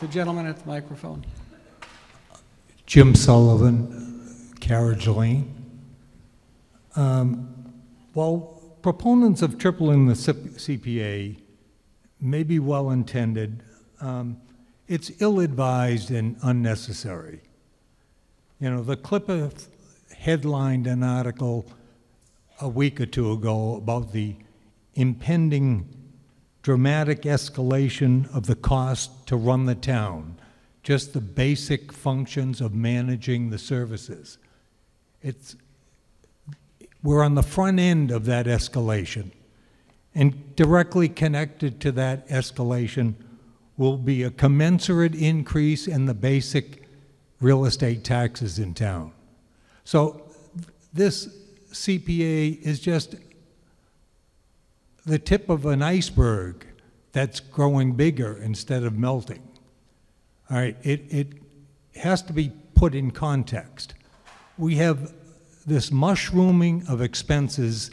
The gentleman at the microphone. Jim Sullivan, Carriage Lane. Um, while proponents of tripling the CPA may be well intended, um, it's ill advised and unnecessary. You know, the Clipper headlined an article a week or two ago about the impending dramatic escalation of the cost to run the town, just the basic functions of managing the services. It's, we're on the front end of that escalation. And directly connected to that escalation will be a commensurate increase in the basic real estate taxes in town. So this CPA is just the tip of an iceberg that's growing bigger instead of melting. All right, it, it has to be put in context. We have this mushrooming of expenses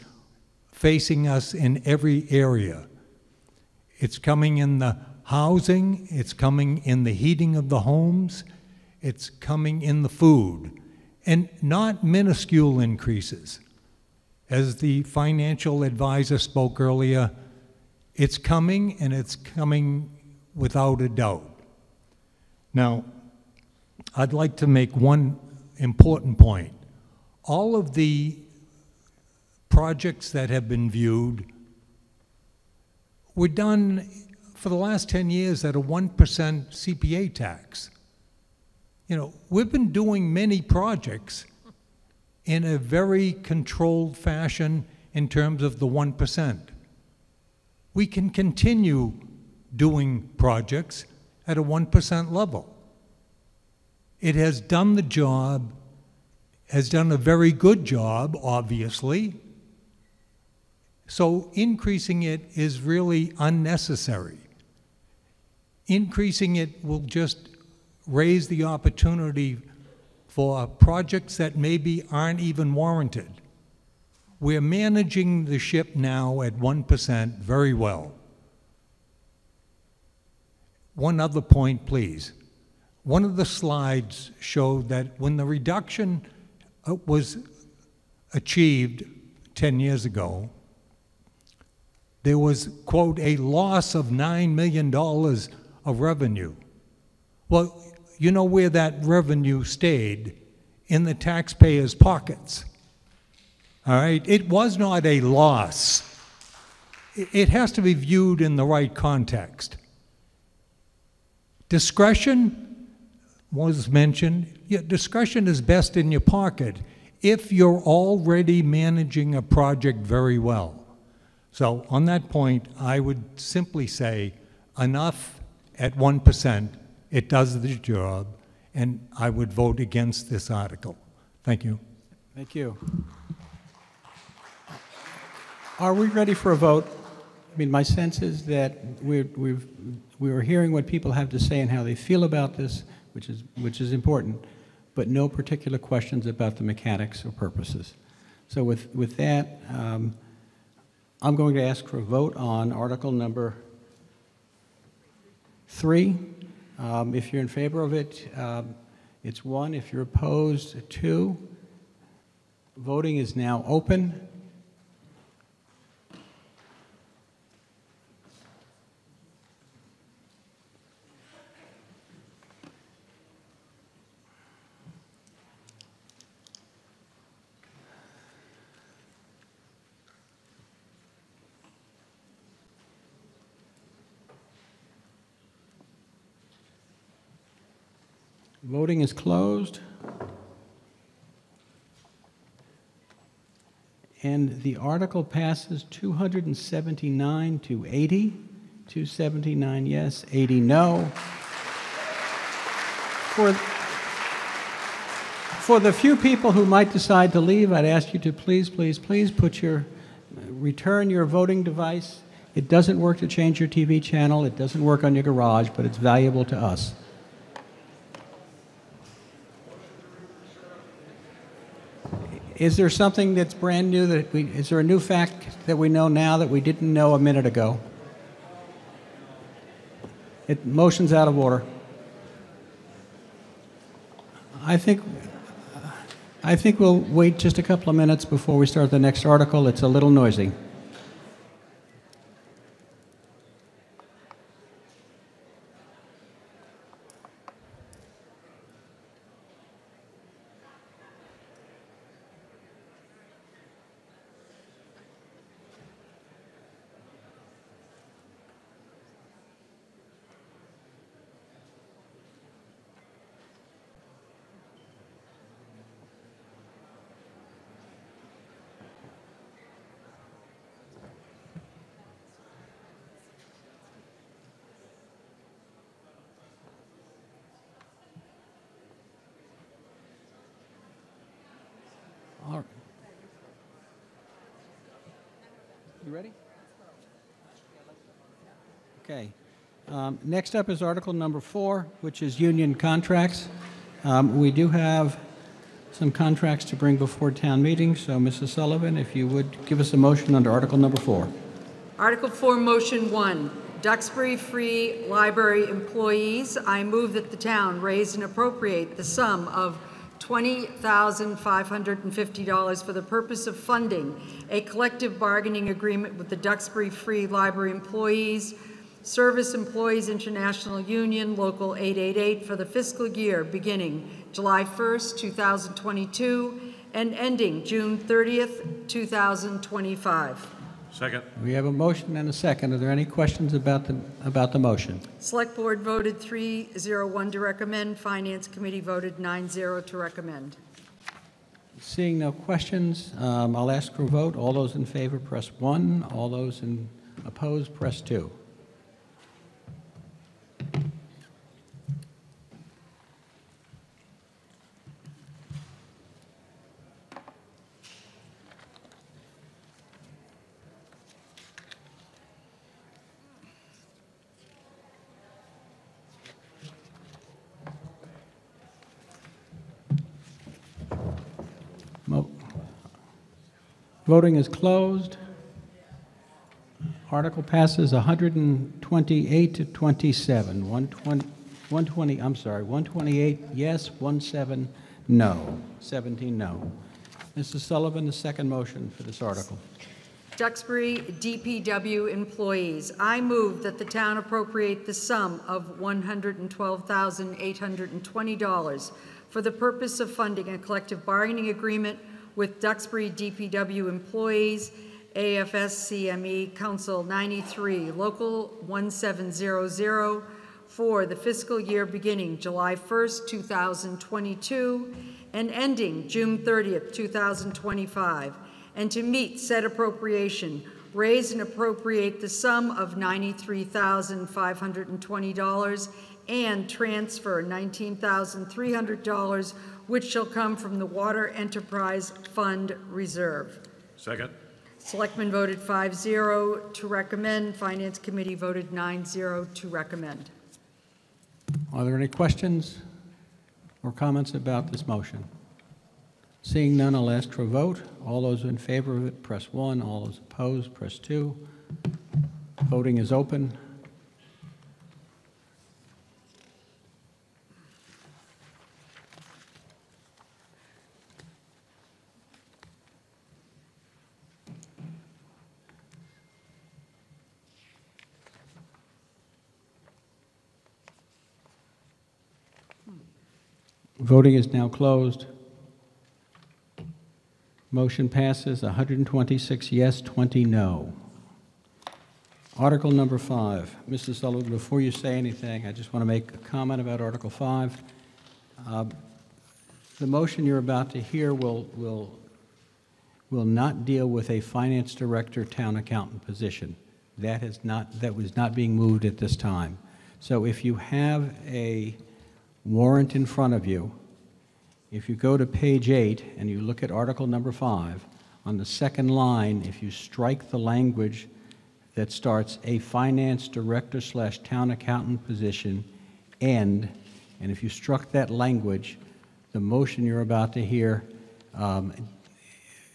facing us in every area. It's coming in the housing, it's coming in the heating of the homes, it's coming in the food, and not minuscule increases. As the financial advisor spoke earlier, it's coming and it's coming without a doubt. Now, I'd like to make one important point. All of the projects that have been viewed were done for the last 10 years at a 1% CPA tax. You know, we've been doing many projects in a very controlled fashion in terms of the 1%. We can continue doing projects at a 1% level. It has done the job, has done a very good job, obviously. So increasing it is really unnecessary. Increasing it will just raise the opportunity for projects that maybe aren't even warranted. We're managing the ship now at 1% very well. One other point, please. One of the slides showed that when the reduction uh, was achieved 10 years ago, there was, quote, a loss of $9 million of revenue. Well, you know where that revenue stayed? In the taxpayers' pockets. All right? It was not a loss. It has to be viewed in the right context. Discretion was mentioned. Yeah, discretion is best in your pocket if you're already managing a project very well. So, on that point, I would simply say enough at 1%. It does the job, and I would vote against this article. Thank you. Thank you. Are we ready for a vote? I mean, my sense is that we're, we've, we are hearing what people have to say and how they feel about this, which is, which is important, but no particular questions about the mechanics or purposes. So with, with that, um, I'm going to ask for a vote on article number three. Um, If you're in favor of it, um, it's one. If you're opposed, two. Voting is now open. Voting is closed. And the article passes 279 to 80. 279 yes, 80 no. For, for the few people who might decide to leave, I'd ask you to please, please, please put your, return your voting device. It doesn't work to change your TV channel, it doesn't work on your garage, but it's valuable to us. Is there something that's brand new that we, is there a new fact that we know now that we didn't know a minute ago? It, motion's out of order. I think, I think we'll wait just a couple of minutes before we start the next article. It's a little noisy. All right. You ready? Okay. Um, Next up is Article Number Four, which is union contracts. Um, We do have some contracts to bring before town meeting, so Mrs. Sullivan, if you would give us a motion under Article Number Four. Article 4, Motion 1, Duxbury Free Library employees. I move that the town raise and appropriate the sum of $20,550 for the purpose of funding a collective bargaining agreement with the Duxbury Free Library employees, Service Employees International Union, Local 888, for the fiscal year beginning July 1st, 2022, and ending June 30th, 2025. Second. We have a motion and a second. Are there any questions about the, about the motion? Select Board voted 301 to recommend, Finance Committee voted 9-0 to recommend. Seeing no questions, um, I'll ask for a vote. All those in favor, press 1. All those in opposed, press 2. Mo- Voting is closed. Article passes 128 to 27. 120, 120, I'm sorry, 128 yes, 17 no. 17 no. Mrs. Sullivan, the second motion for this article. Duxbury DPW employees. I move that the town appropriate the sum of $112,820 for the purpose of funding a collective bargaining agreement with Duxbury DPW employees, AFSCME Council 93, Local 1700, for the fiscal year beginning July 1st, 2022, and ending June 30th, 2025, and to meet said appropriation, raise and appropriate the sum of $93,520 and transfer $19,300, which shall come from the Water Enterprise Fund Reserve. Second. Selectmen voted 5-0 to recommend, Finance Committee voted 9-0 to recommend. Are there any questions or comments about this motion? Seeing none, I'll ask for a vote. All those in favor of it, press 1. All those opposed, press 2. Voting is open. Voting is now closed. Motion passes 126 yes, 20 no. Article number five. Mrs. Sullivan, before you say anything, I just want to make a comment about Article five. Uh, The motion you're about to hear will, will, will not deal with a finance director, town accountant position. That has not, that was not being moved at this time. So if you have a warrant in front of you, if you go to page eight and you look at article number five, on the second line, if you strike the language that starts a finance director slash town accountant position, and, and if you struck that language, the motion you're about to hear um,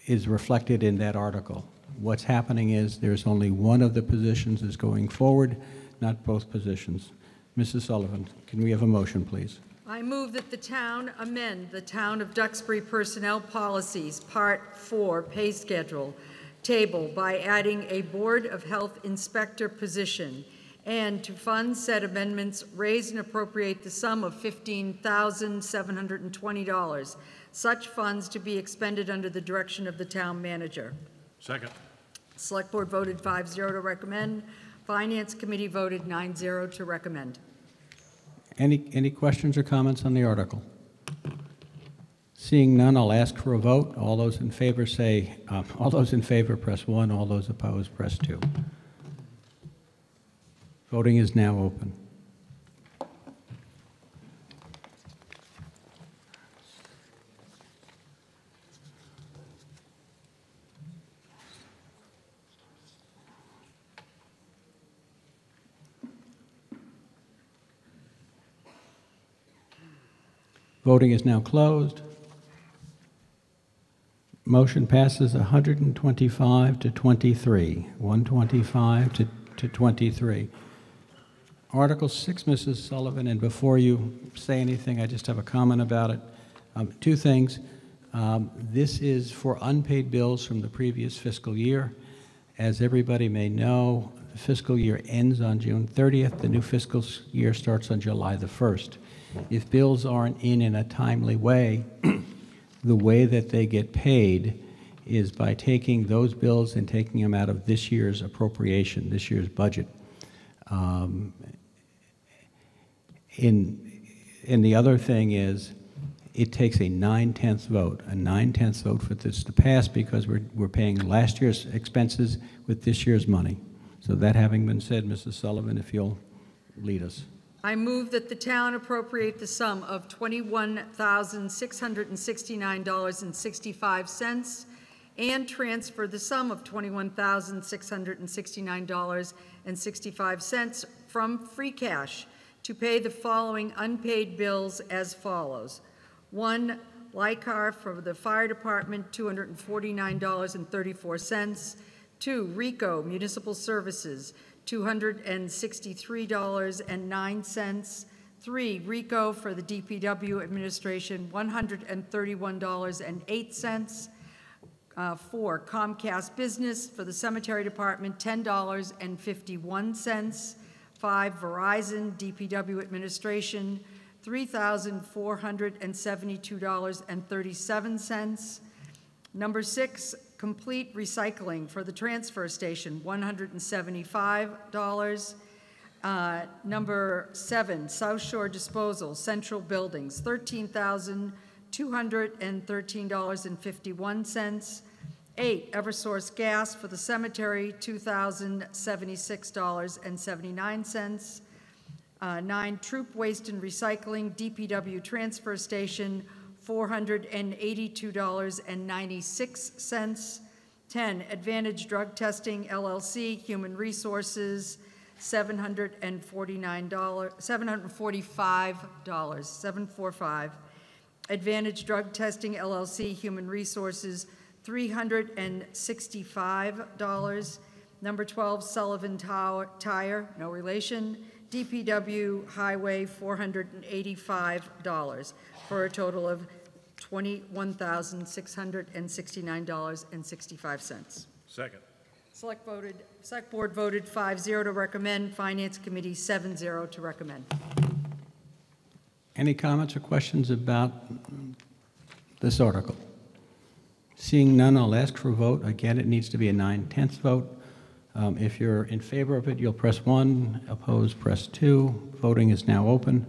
is reflected in that article. What's happening is there's only one of the positions is going forward, not both positions. Mrs. Sullivan, can we have a motion, please? I move that the town amend the Town of Duxbury Personnel Policies, Part 4, Pay Schedule, table by adding a Board of Health Inspector position, and to fund said amendments, raise and appropriate the sum of $15,720, such funds to be expended under the direction of the town manager. Second. Select Board voted 5-0 to recommend. Finance Committee voted 9-0 to recommend. Any, any questions or comments on the article? Seeing none, I'll ask for a vote. All those in favor say, uh, all those in favor, press one. All those opposed, press two. Voting is now open. Voting is now closed. Motion passes 125 to 23, 125 to, to 23. Article 6, Mrs. Sullivan, and before you say anything, I just have a comment about it. Um, Two things. Um, This is for unpaid bills from the previous fiscal year. As everybody may know, the fiscal year ends on June 30th. The new fiscal year starts on July the 1st. If bills aren't in in a timely way, the way that they get paid is by taking those bills and taking them out of this year's appropriation, this year's budget. Um, In, and the other thing is, it takes a nine-tenths vote, a nine-tenths vote for this to pass because we're, we're paying last year's expenses with this year's money. So that having been said, Mrs. Sullivan, if you'll lead us. I move that the town appropriate the sum of $21,669.65 and transfer the sum of $21,669.65 from free cash to pay the following unpaid bills as follows. One, Lycar for the fire department, $249.34. Two, Ricoh Municipal Services, $263.09. Three, Ricoh for the DPW administration, $131.08. Uh, Four, Comcast Business for the cemetery department, $10.51. Five, Verizon DPW administration, $3,472.37. Number six, Complete Recycling for the transfer station, $175. Uh, Number seven, South Shore Disposal, Central Buildings, $13,213.51. Eight, Eversource Gas for the cemetery, $2,076.79. Uh, Nine, Troop Waste and Recycling, DPW Transfer Station, $482.96. 10, Advantage Drug Testing LLC, Human Resources, $749, $745, 745. Advantage Drug Testing LLC, Human Resources, $365. Number 12, Sullivan Tow- Tire, no relation. DPW Highway, $485, for a total of $21,669.65. Second. Select voted, Select Board voted 5-0 to recommend, Finance Committee 7-0 to recommend. Any comments or questions about this article? Seeing none, I'll ask for a vote. Again, it needs to be a nine-tenths vote. Um, If you're in favor of it, you'll press one, opposed, press two. Voting is now open.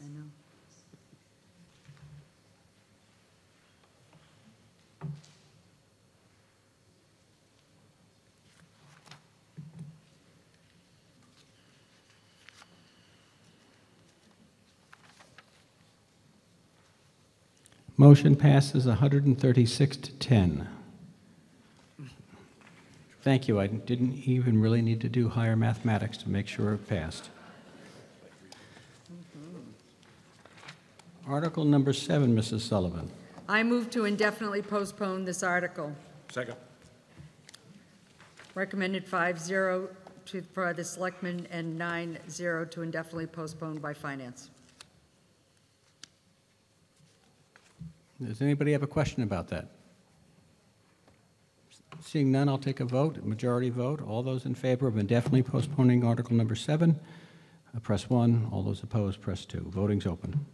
I know. Motion passes 136 to 10. Thank you. I didn't even really need to do higher mathematics to make sure it passed. Article number seven, Mrs. Sullivan. I move to indefinitely postpone this article. Second. Recommended 5-0 to, for the selectmen and 9-0 to indefinitely postpone by finance. Does anybody have a question about that? Seeing none, I'll take a vote, majority vote. All those in favor of indefinitely postponing Article number seven, uh, press one. All those opposed, press two. Voting's open.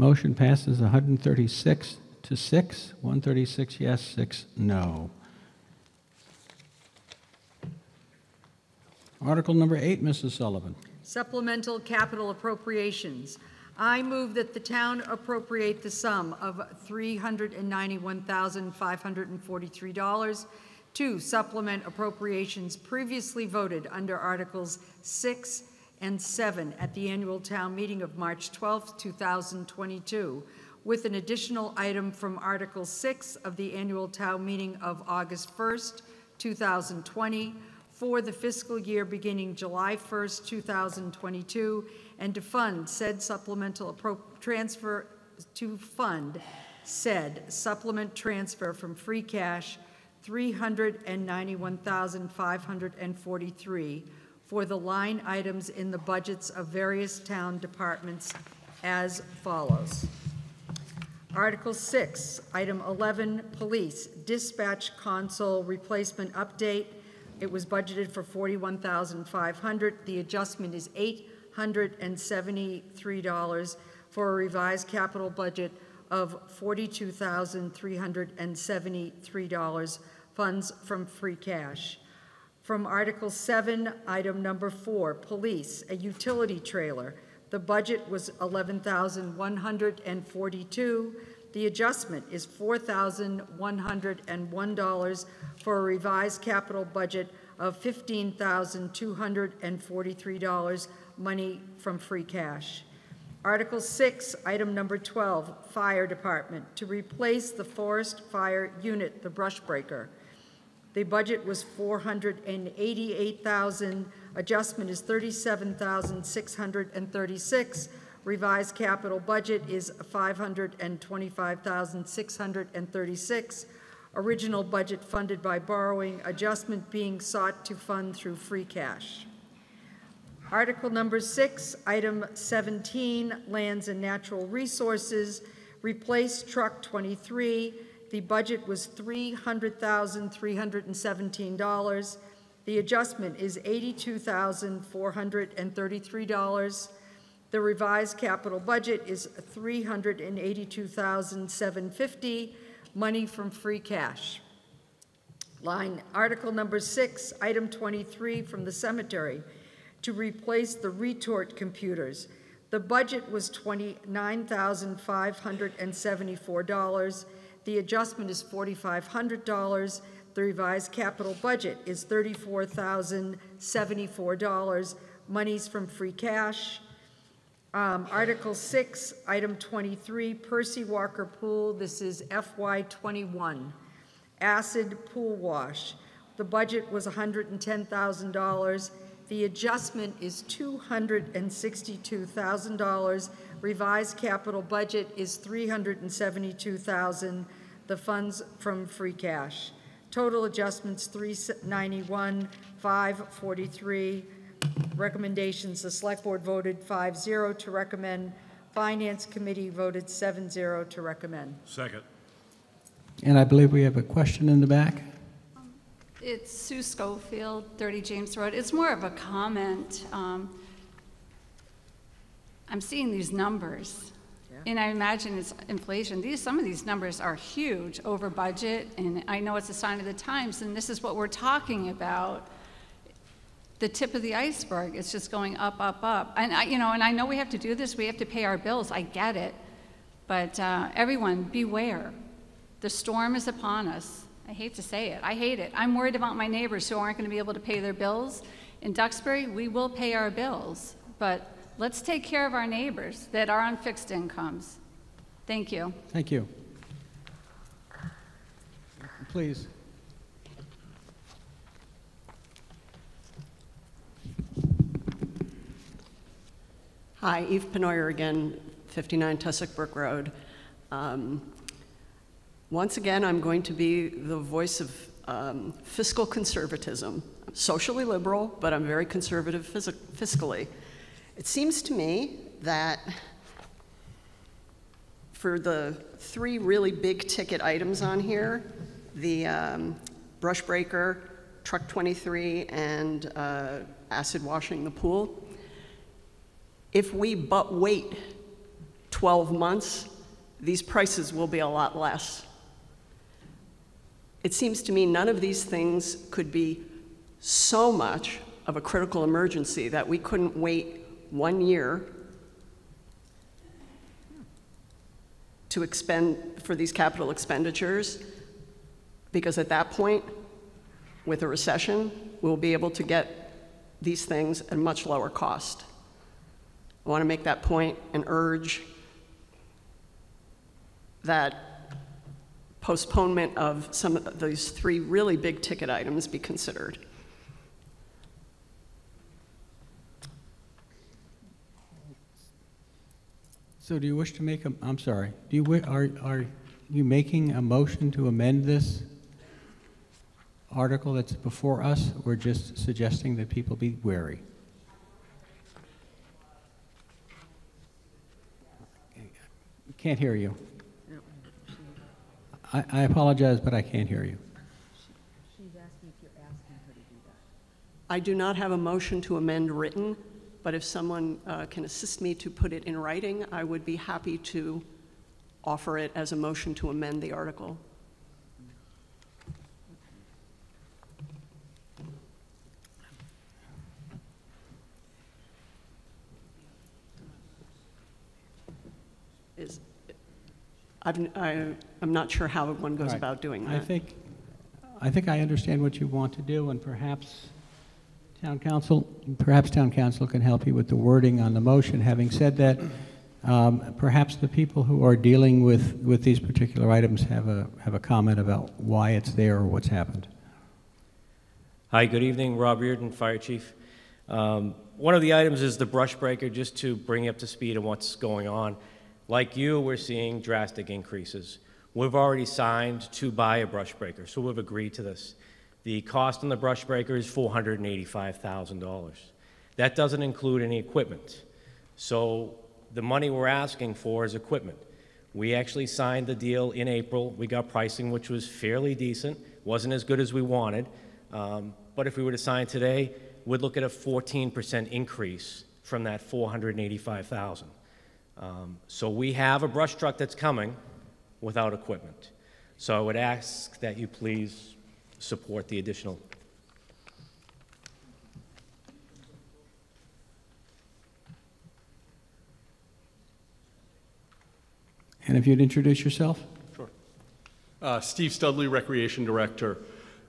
Motion passes 136 to 6, 136 yes, 6 no. Article number eight, Mrs. Sullivan. Supplemental capital appropriations. I move that the town appropriate the sum of $391,543 to supplement appropriations previously voted under Articles 6 and 7 at the annual town meeting of March 12, 2022, with an additional item from Article 6 of the annual town meeting of August 1st, 2020, for the fiscal year beginning July 1st, 2022, and to fund said supplemental transfer, to fund said supplement transfer from free cash, 391543 for the line items in the budgets of various town departments as follows. Article 6, Item 11, Police, Dispatch Console Replacement Update. It was budgeted for 41500 The adjustment is $873 for a revised capital budget of $42,373, funds from free cash. From Article 7, Item Number 4, Police, a utility trailer. The budget was 11,142. The adjustment is $4,101 for a revised capital budget of $15,243, money from free cash. Article 6, Item Number 12, Fire Department, to replace the Forest Fire Unit, the brush breaker. The budget was 488,000, adjustment is 37,636. Revised capital budget is 525,636. Original budget funded by borrowing, adjustment being sought to fund through free cash. Article number six, item 17, Lands and Natural Resources, replace truck 23. The budget was $300,317. The adjustment is $82,433. The revised capital budget is $382,750, money from free cash. Line, article number six, item 23 from the cemetery, to replace the retort computers. The budget was $29,574. The adjustment is $4,500. The revised capital budget is $34,074. Monies from free cash. Um, Article 6, Item 23, Percy Walker Pool. This is FY 21. Acid pool wash. The budget was $110,000. The adjustment is $262,000. Revised capital budget is 372,000. The funds from free cash. Total adjustments 391, 543. Recommendations, the select board voted 5-0 to recommend. Finance committee voted 7-0 to recommend. Second. And I believe we have a question in the back. It's Sue Schofield, 30 James Road. It's more of a comment. Um, I'm seeing these numbers, and I imagine it's inflation. These, some of these numbers are huge, over budget, and I know it's a sign of the times, and this is what we're talking about. The tip of the iceberg, it's just going up, up, up. And I, you know, and I know we have to do this, we have to pay our bills, I get it. But uh, everyone, beware. The storm is upon us. I hate to say it. I hate it. I'm worried about my neighbors who aren't going to be able to pay their bills. In Duxbury, we will pay our bills, but let's take care of our neighbors that are on fixed incomes. Thank you. Thank you. Please. Hi, Eve Penoyer again, 59 Tussock Brook Road. Um, once again, I'm going to be the voice of um, fiscal conservatism. I'm socially liberal, but I'm very conservative phys- fiscally. It seems to me that for the three really big ticket items on here, the um, brush breaker, truck 23, and uh, acid washing the pool, if we but wait 12 months, these prices will be a lot less. It seems to me none of these things could be so much of a critical emergency that we couldn't wait one year to expend for these capital expenditures, because at that point, with a recession, we'll be able to get these things at much lower cost. I want to make that point and urge that postponement of some of those three really big ticket items be considered. So do you wish to make a, I'm sorry, do you, are, are you making a motion to amend this? article that's before us. We're just suggesting that people be wary. Can't hear you. I, I apologize, but I can't hear you. I do not have a motion to amend written, but if someone uh, can assist me to put it in writing, I would be happy to offer it as a motion to amend the article. Is, I've, I, I'm not sure how one goes right. about doing that. I think, I think I understand what you want to do, and perhaps town counsel, perhaps town counsel can help you with the wording on the motion. Having said that, um, perhaps the people who are dealing with, with these particular items have a, have a comment about why it's there or what's happened. Hi, good evening, Rob Reardon, Fire Chief. Um, One of the items is the brush breaker, just to bring you up to speed on what's going on. Like you, we're seeing drastic increases. We've already signed to buy a brush breaker, so we've agreed to this. The cost on the brush breaker is $485,000. That doesn't include any equipment. So the money we're asking for is equipment. We actually signed the deal in April. We got pricing which was fairly decent, wasn't as good as we wanted. Um, but if we were to sign today, we'd look at a 14% increase from that 485,000. Um, so we have a brush truck that's coming without equipment. So I would ask that you please support the additional. And if you'd introduce yourself? Sure. Uh, Steve Studley, Recreation Director.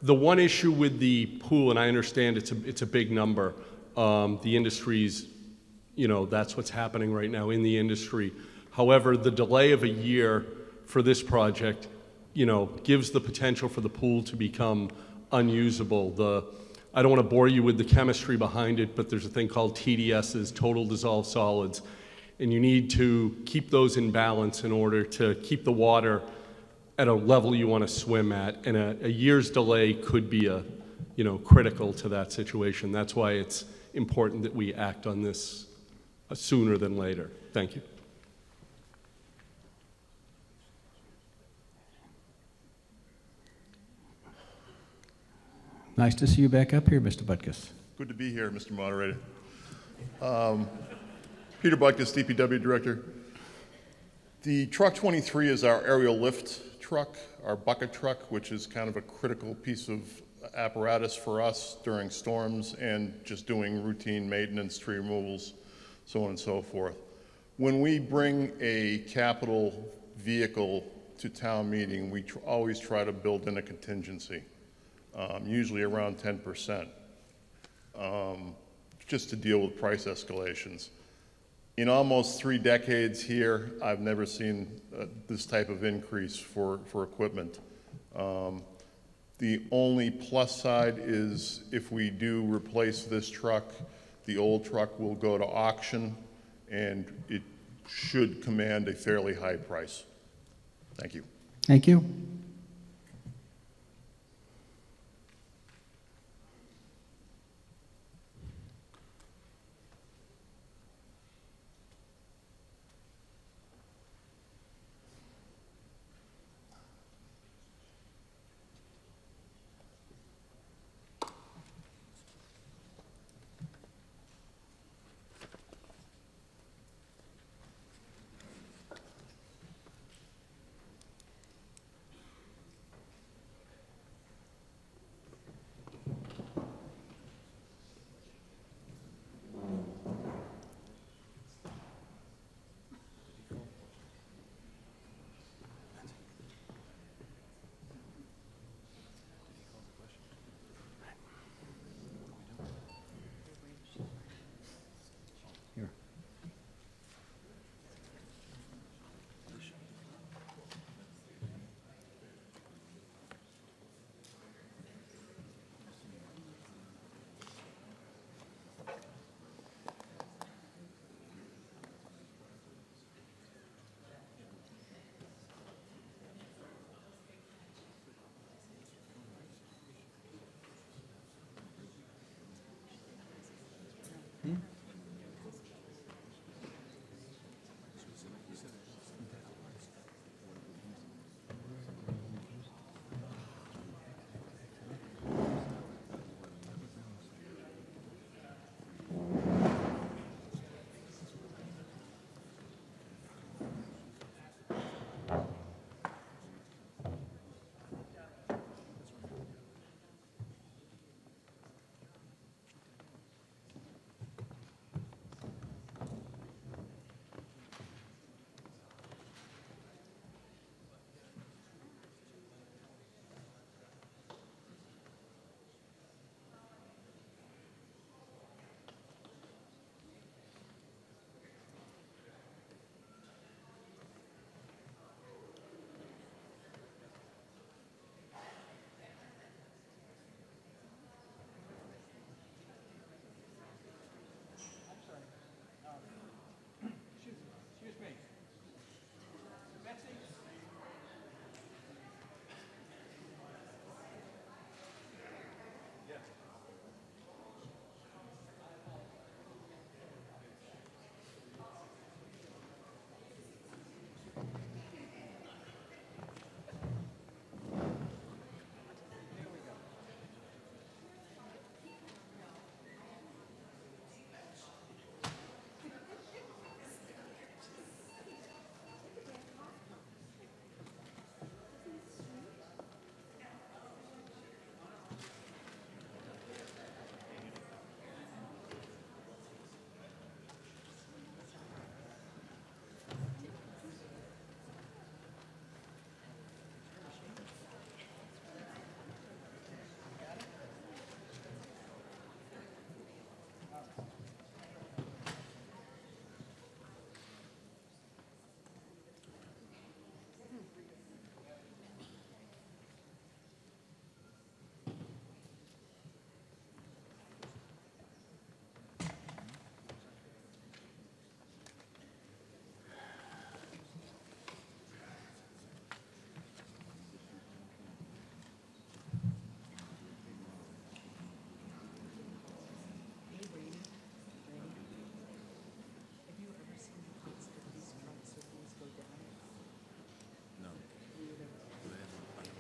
The one issue with the pool, and I understand it's a, it's a big number, um, the industry's, you know, that's what's happening right now in the industry. However, the delay of a year for this project, you know, gives the potential for the pool to become unusable. The, I don't want to bore you with the chemistry behind it, but there's a thing called TDSs, total dissolved solids, and you need to keep those in balance in order to keep the water at a level you want to swim at, and a, a year's delay could be a, you know, critical to that situation. That's why it's important that we act on this uh, sooner than later. Thank you. Nice to see you back up here, Mr. Butkus. Good to be here, Mr. Moderator. Um, Peter Butkus, DPW Director. The Truck 23 is our aerial lift truck, our bucket truck, which is kind of a critical piece of apparatus for us during storms and just doing routine maintenance, tree removals, so on and so forth. When we bring a capital vehicle to town meeting, we tr- always try to build in a contingency, um, usually around 10%, um, just to deal with price escalations. In almost three decades here, I've never seen uh, this type of increase for, for equipment. Um, The only plus side is if we do replace this truck, the old truck will go to auction, and it should command a fairly high price. Thank you. Thank you.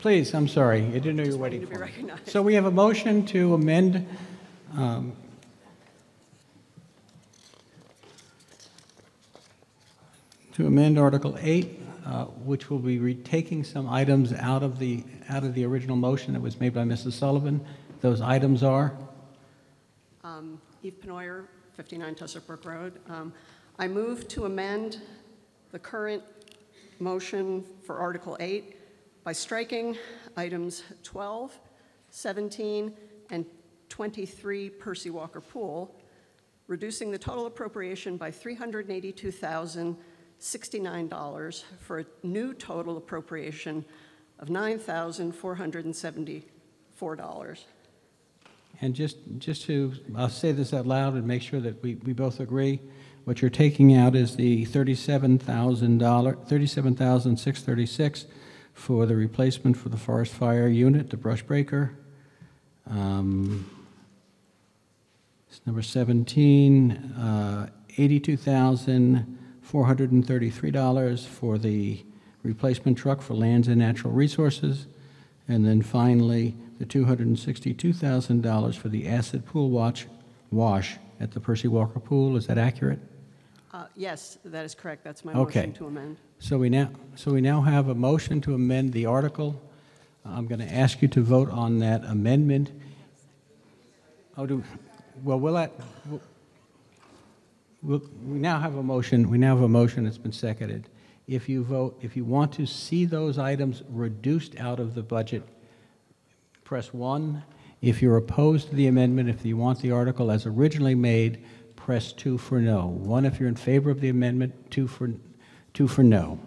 Please, I'm sorry, I didn't know you were waiting for me. So we have a motion to amend um, to amend Article 8, uh, which will be retaking some items out of the, out of the original motion that was made by Mrs. Sullivan. Those items are? Um, Eve Penoyer, 59 Tussock Road. Um, I move to amend the current motion for Article 8 by striking items 12, 17, and 23 Percy Walker Pool, reducing the total appropriation by $382,069 for a new total appropriation of $9,474. And just, just to, I'll say this out loud and make sure that we, we both agree. What you're taking out is the $37,000, $37,636 for the replacement for the forest fire unit, the brush breaker. Um, it's number 17, uh, $82,433 for the replacement truck for lands and natural resources. And then finally, the $262,000 for the acid pool watch, wash at the Percy Walker Pool. Is that accurate? Uh, Yes, that is correct. That's my Okay. motion to amend. So we now, so we now have a motion to amend the article. I'm going to ask you to vote on that amendment. Oh, do, well, we'll let, we'll- we'll, we now have a motion, we now have a motion that's been seconded. If you vote, if you want to see those items reduced out of the budget, press one. If you're opposed to the amendment, if you want the article as originally made, press two for no. One if you're in favor of the amendment, two for, two for no.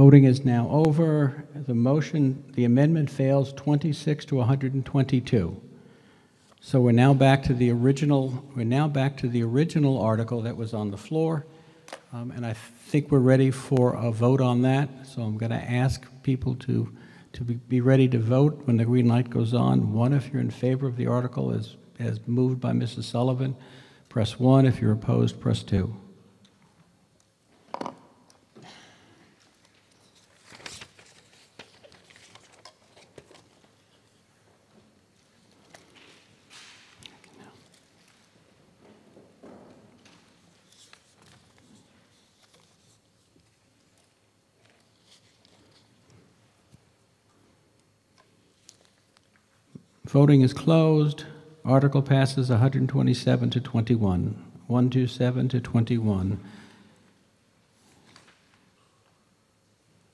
Voting is now over. The motion, the amendment fails 26 to 122. So we're now back to the original, we're now back to the original article that was on the floor. Um, And I think we're ready for a vote on that. So I'm going to ask people to, to be- be ready to vote when the green light goes on. One, if you're in favor of the article as, as moved by Mrs. Sullivan, press one. If you're opposed, press two. Voting is closed. Article passes 127 to 21. 127 to 21.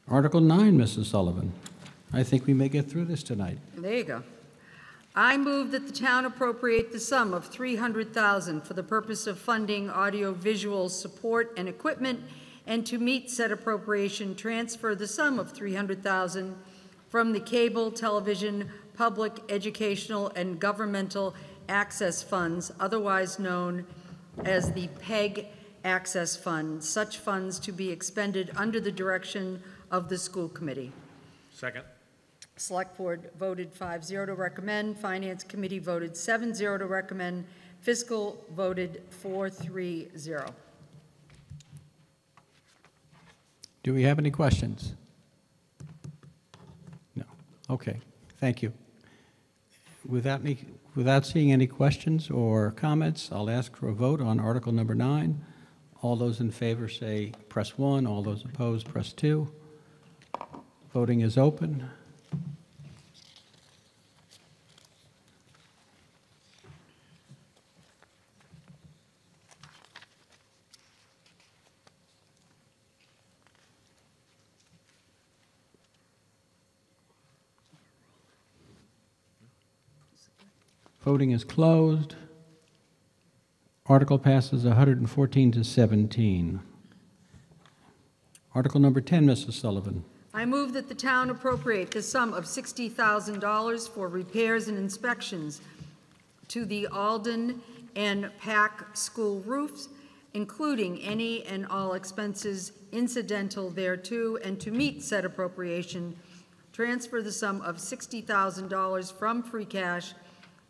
Article 9, Mrs. Sullivan. I think we may get through this tonight. There you go. I move that the town appropriate the sum of 300000 for the purpose of funding audiovisual support and equipment, and to meet said appropriation, transfer the sum of 300000 from the Cable, Television, Public, Educational, and Governmental Access Funds, otherwise known as the PEG Access Fund, such funds to be expended under the direction of the school committee. Second. Select Board voted 5-0 to recommend, Finance Committee voted 7-0 to recommend, Fiscal voted 4-3-0. Do we have any questions? No. Okay, thank you. Without any, without seeing any questions or comments, I'll ask for a vote on Article Number 9. All those in favor say press 1, all those opposed press 2. Voting is open. Voting is closed. Article passes 114 to 17. Article number 10, Mrs. Sullivan. I move that the town appropriate the sum of $60,000 for repairs and inspections to the Alden and PAC school roofs including any and all expenses incidental thereto, and to meet said appropriation, transfer the sum of $60,000 from free cash,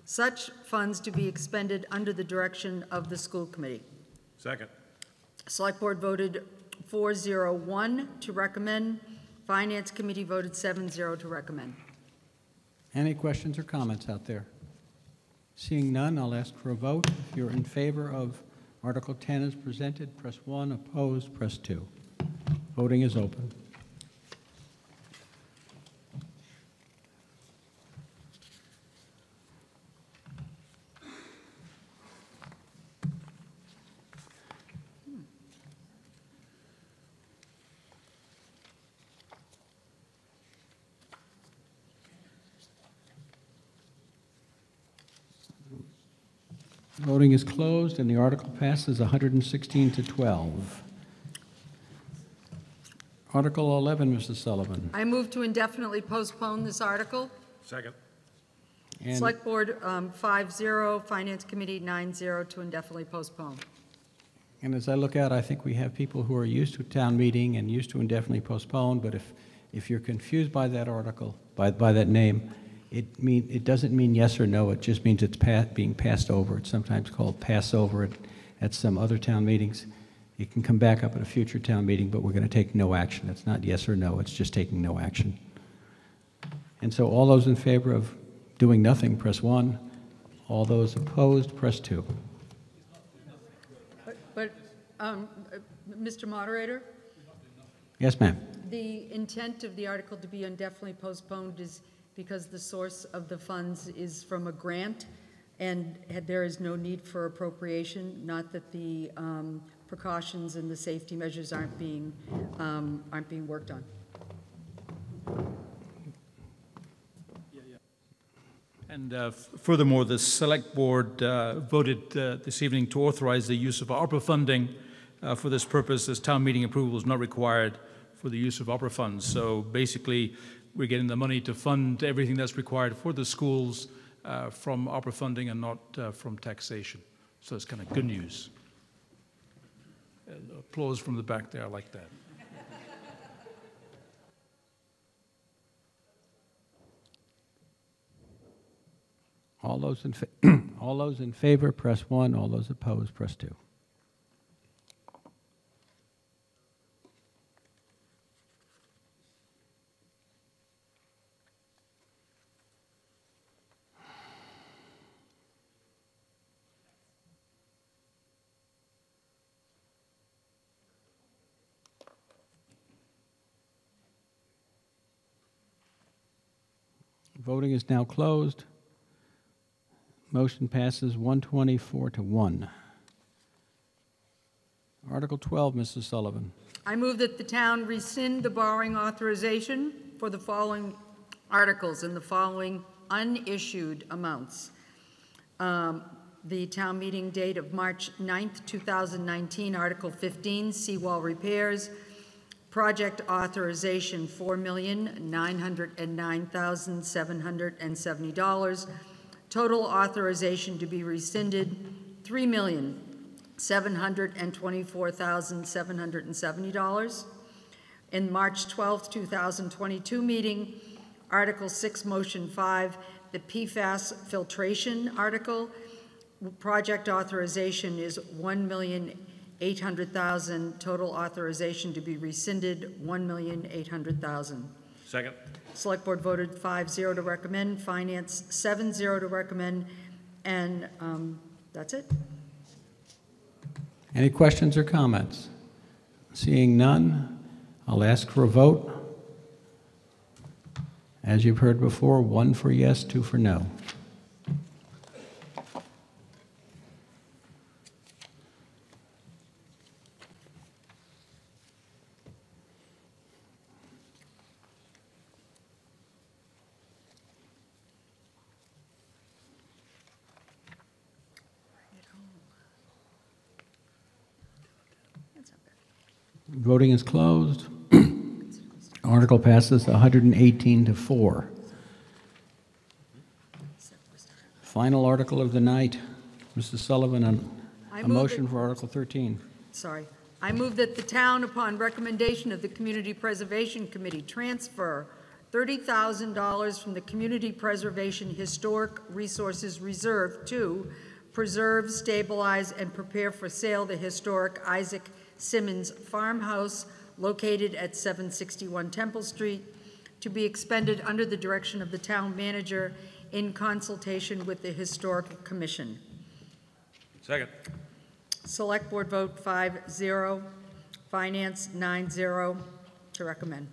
such funds to be expended under the direction of the school committee. Second. Select Board voted 401 to recommend. Finance Committee voted 7-0 to recommend. Any questions or comments out there? Seeing none, I'll ask for a vote. If you're in favor of Article 10 as presented, press 1. Opposed, press 2. Voting is open. Voting is closed, and the article passes 116 to 12. Article 11, Mrs. Sullivan. I move to indefinitely postpone this article. Second. And- Select Board, um, 5-0, Finance Committee, 9-0 to indefinitely postpone. And as I look out, I think we have people who are used to town meeting and used to indefinitely postpone, but if, if you're confused by that article, by, by that name, it mean, it doesn't mean yes or no, it just means it's pa, being passed over. It's sometimes called Passover at, at some other town meetings. It can come back up at a future town meeting, but we're going to take no action. It's not yes or no, it's just taking no action. And so all those in favor of doing nothing, press one. All those opposed, press two. But- But, um, Mr. Moderator, Yes, ma'am. the intent of the article to be indefinitely postponed is because the source of the funds is from a grant, and there is no need for appropriation, not that the um, precautions and the safety measures aren't being, um, aren't being worked on. And uh, furthermore, the Select Board uh, voted uh, this evening to authorize the use of ARPA funding uh, for this purpose, as town meeting approval is not required for the use of ARPA funds. So basically, we're getting the money to fund everything that's required for the schools uh, from ARPA funding and not uh, from taxation. So it's kind of good news. Uh, Applause from the back there, I like that. All those in, all those in favor, press one. All those opposed, press two. Voting is now closed. Motion passes 124 to 1. Article 12, Mrs. Sullivan. I move that the town rescind the borrowing authorization for the following articles in the following unissued amounts. Um, The town meeting date of March 9th, 2019, Article 15, seawall repairs, project authorization, $4,909,770. Total authorization to be rescinded, $3,724,770. In March 12th, 2022 meeting, Article 6, Motion 5, the PFAS filtration article, project authorization is $1,800,000. Total authorization to be rescinded, 1,800,000. Second. Select Board voted 5-0 to recommend, Finance 7-0 to recommend, and um, that's it. Any questions or comments? Seeing none, I'll ask for a vote. As you've heard before, one for yes, two for no. Voting is closed. Article passes 118 to 4. Final article of the night. Mrs. Sullivan, a, move motion for Article 13. sorry. I move that the town, upon recommendation of the Community Preservation Committee, transfer $30,000 from the Community Preservation Historic Resources Reserve to preserve, stabilize, and prepare for sale the historic Isaac Simmons Farmhouse located at 761 Temple Street, to be expended under the direction of the town manager in consultation with the Historical Commission. Second. Select Board vote 5-0, Finance 9-0 to recommend.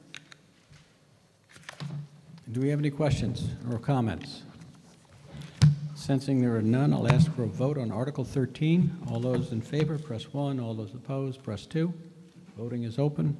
Do we have any questions or comments? Sensing there are none, I'll ask for a vote on Article 13. All those in favor, press 1. All those opposed, press 2. Voting is open.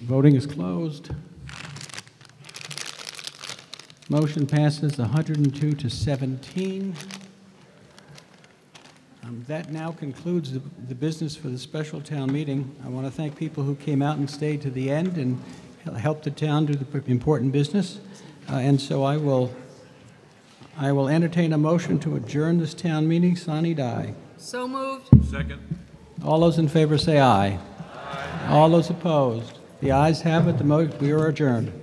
Voting is closed. Motion passes 102 to 17. Um, That now concludes the the business for the special town meeting. I want to thank people who came out and stayed to the end and helped the town do the important business. Uh, And so I will, I will entertain a motion to adjourn this town meeting. Sonny Die. So moved. Second. All those in favor say aye. All those opposed? The ayes have it, the mo, we are adjourned.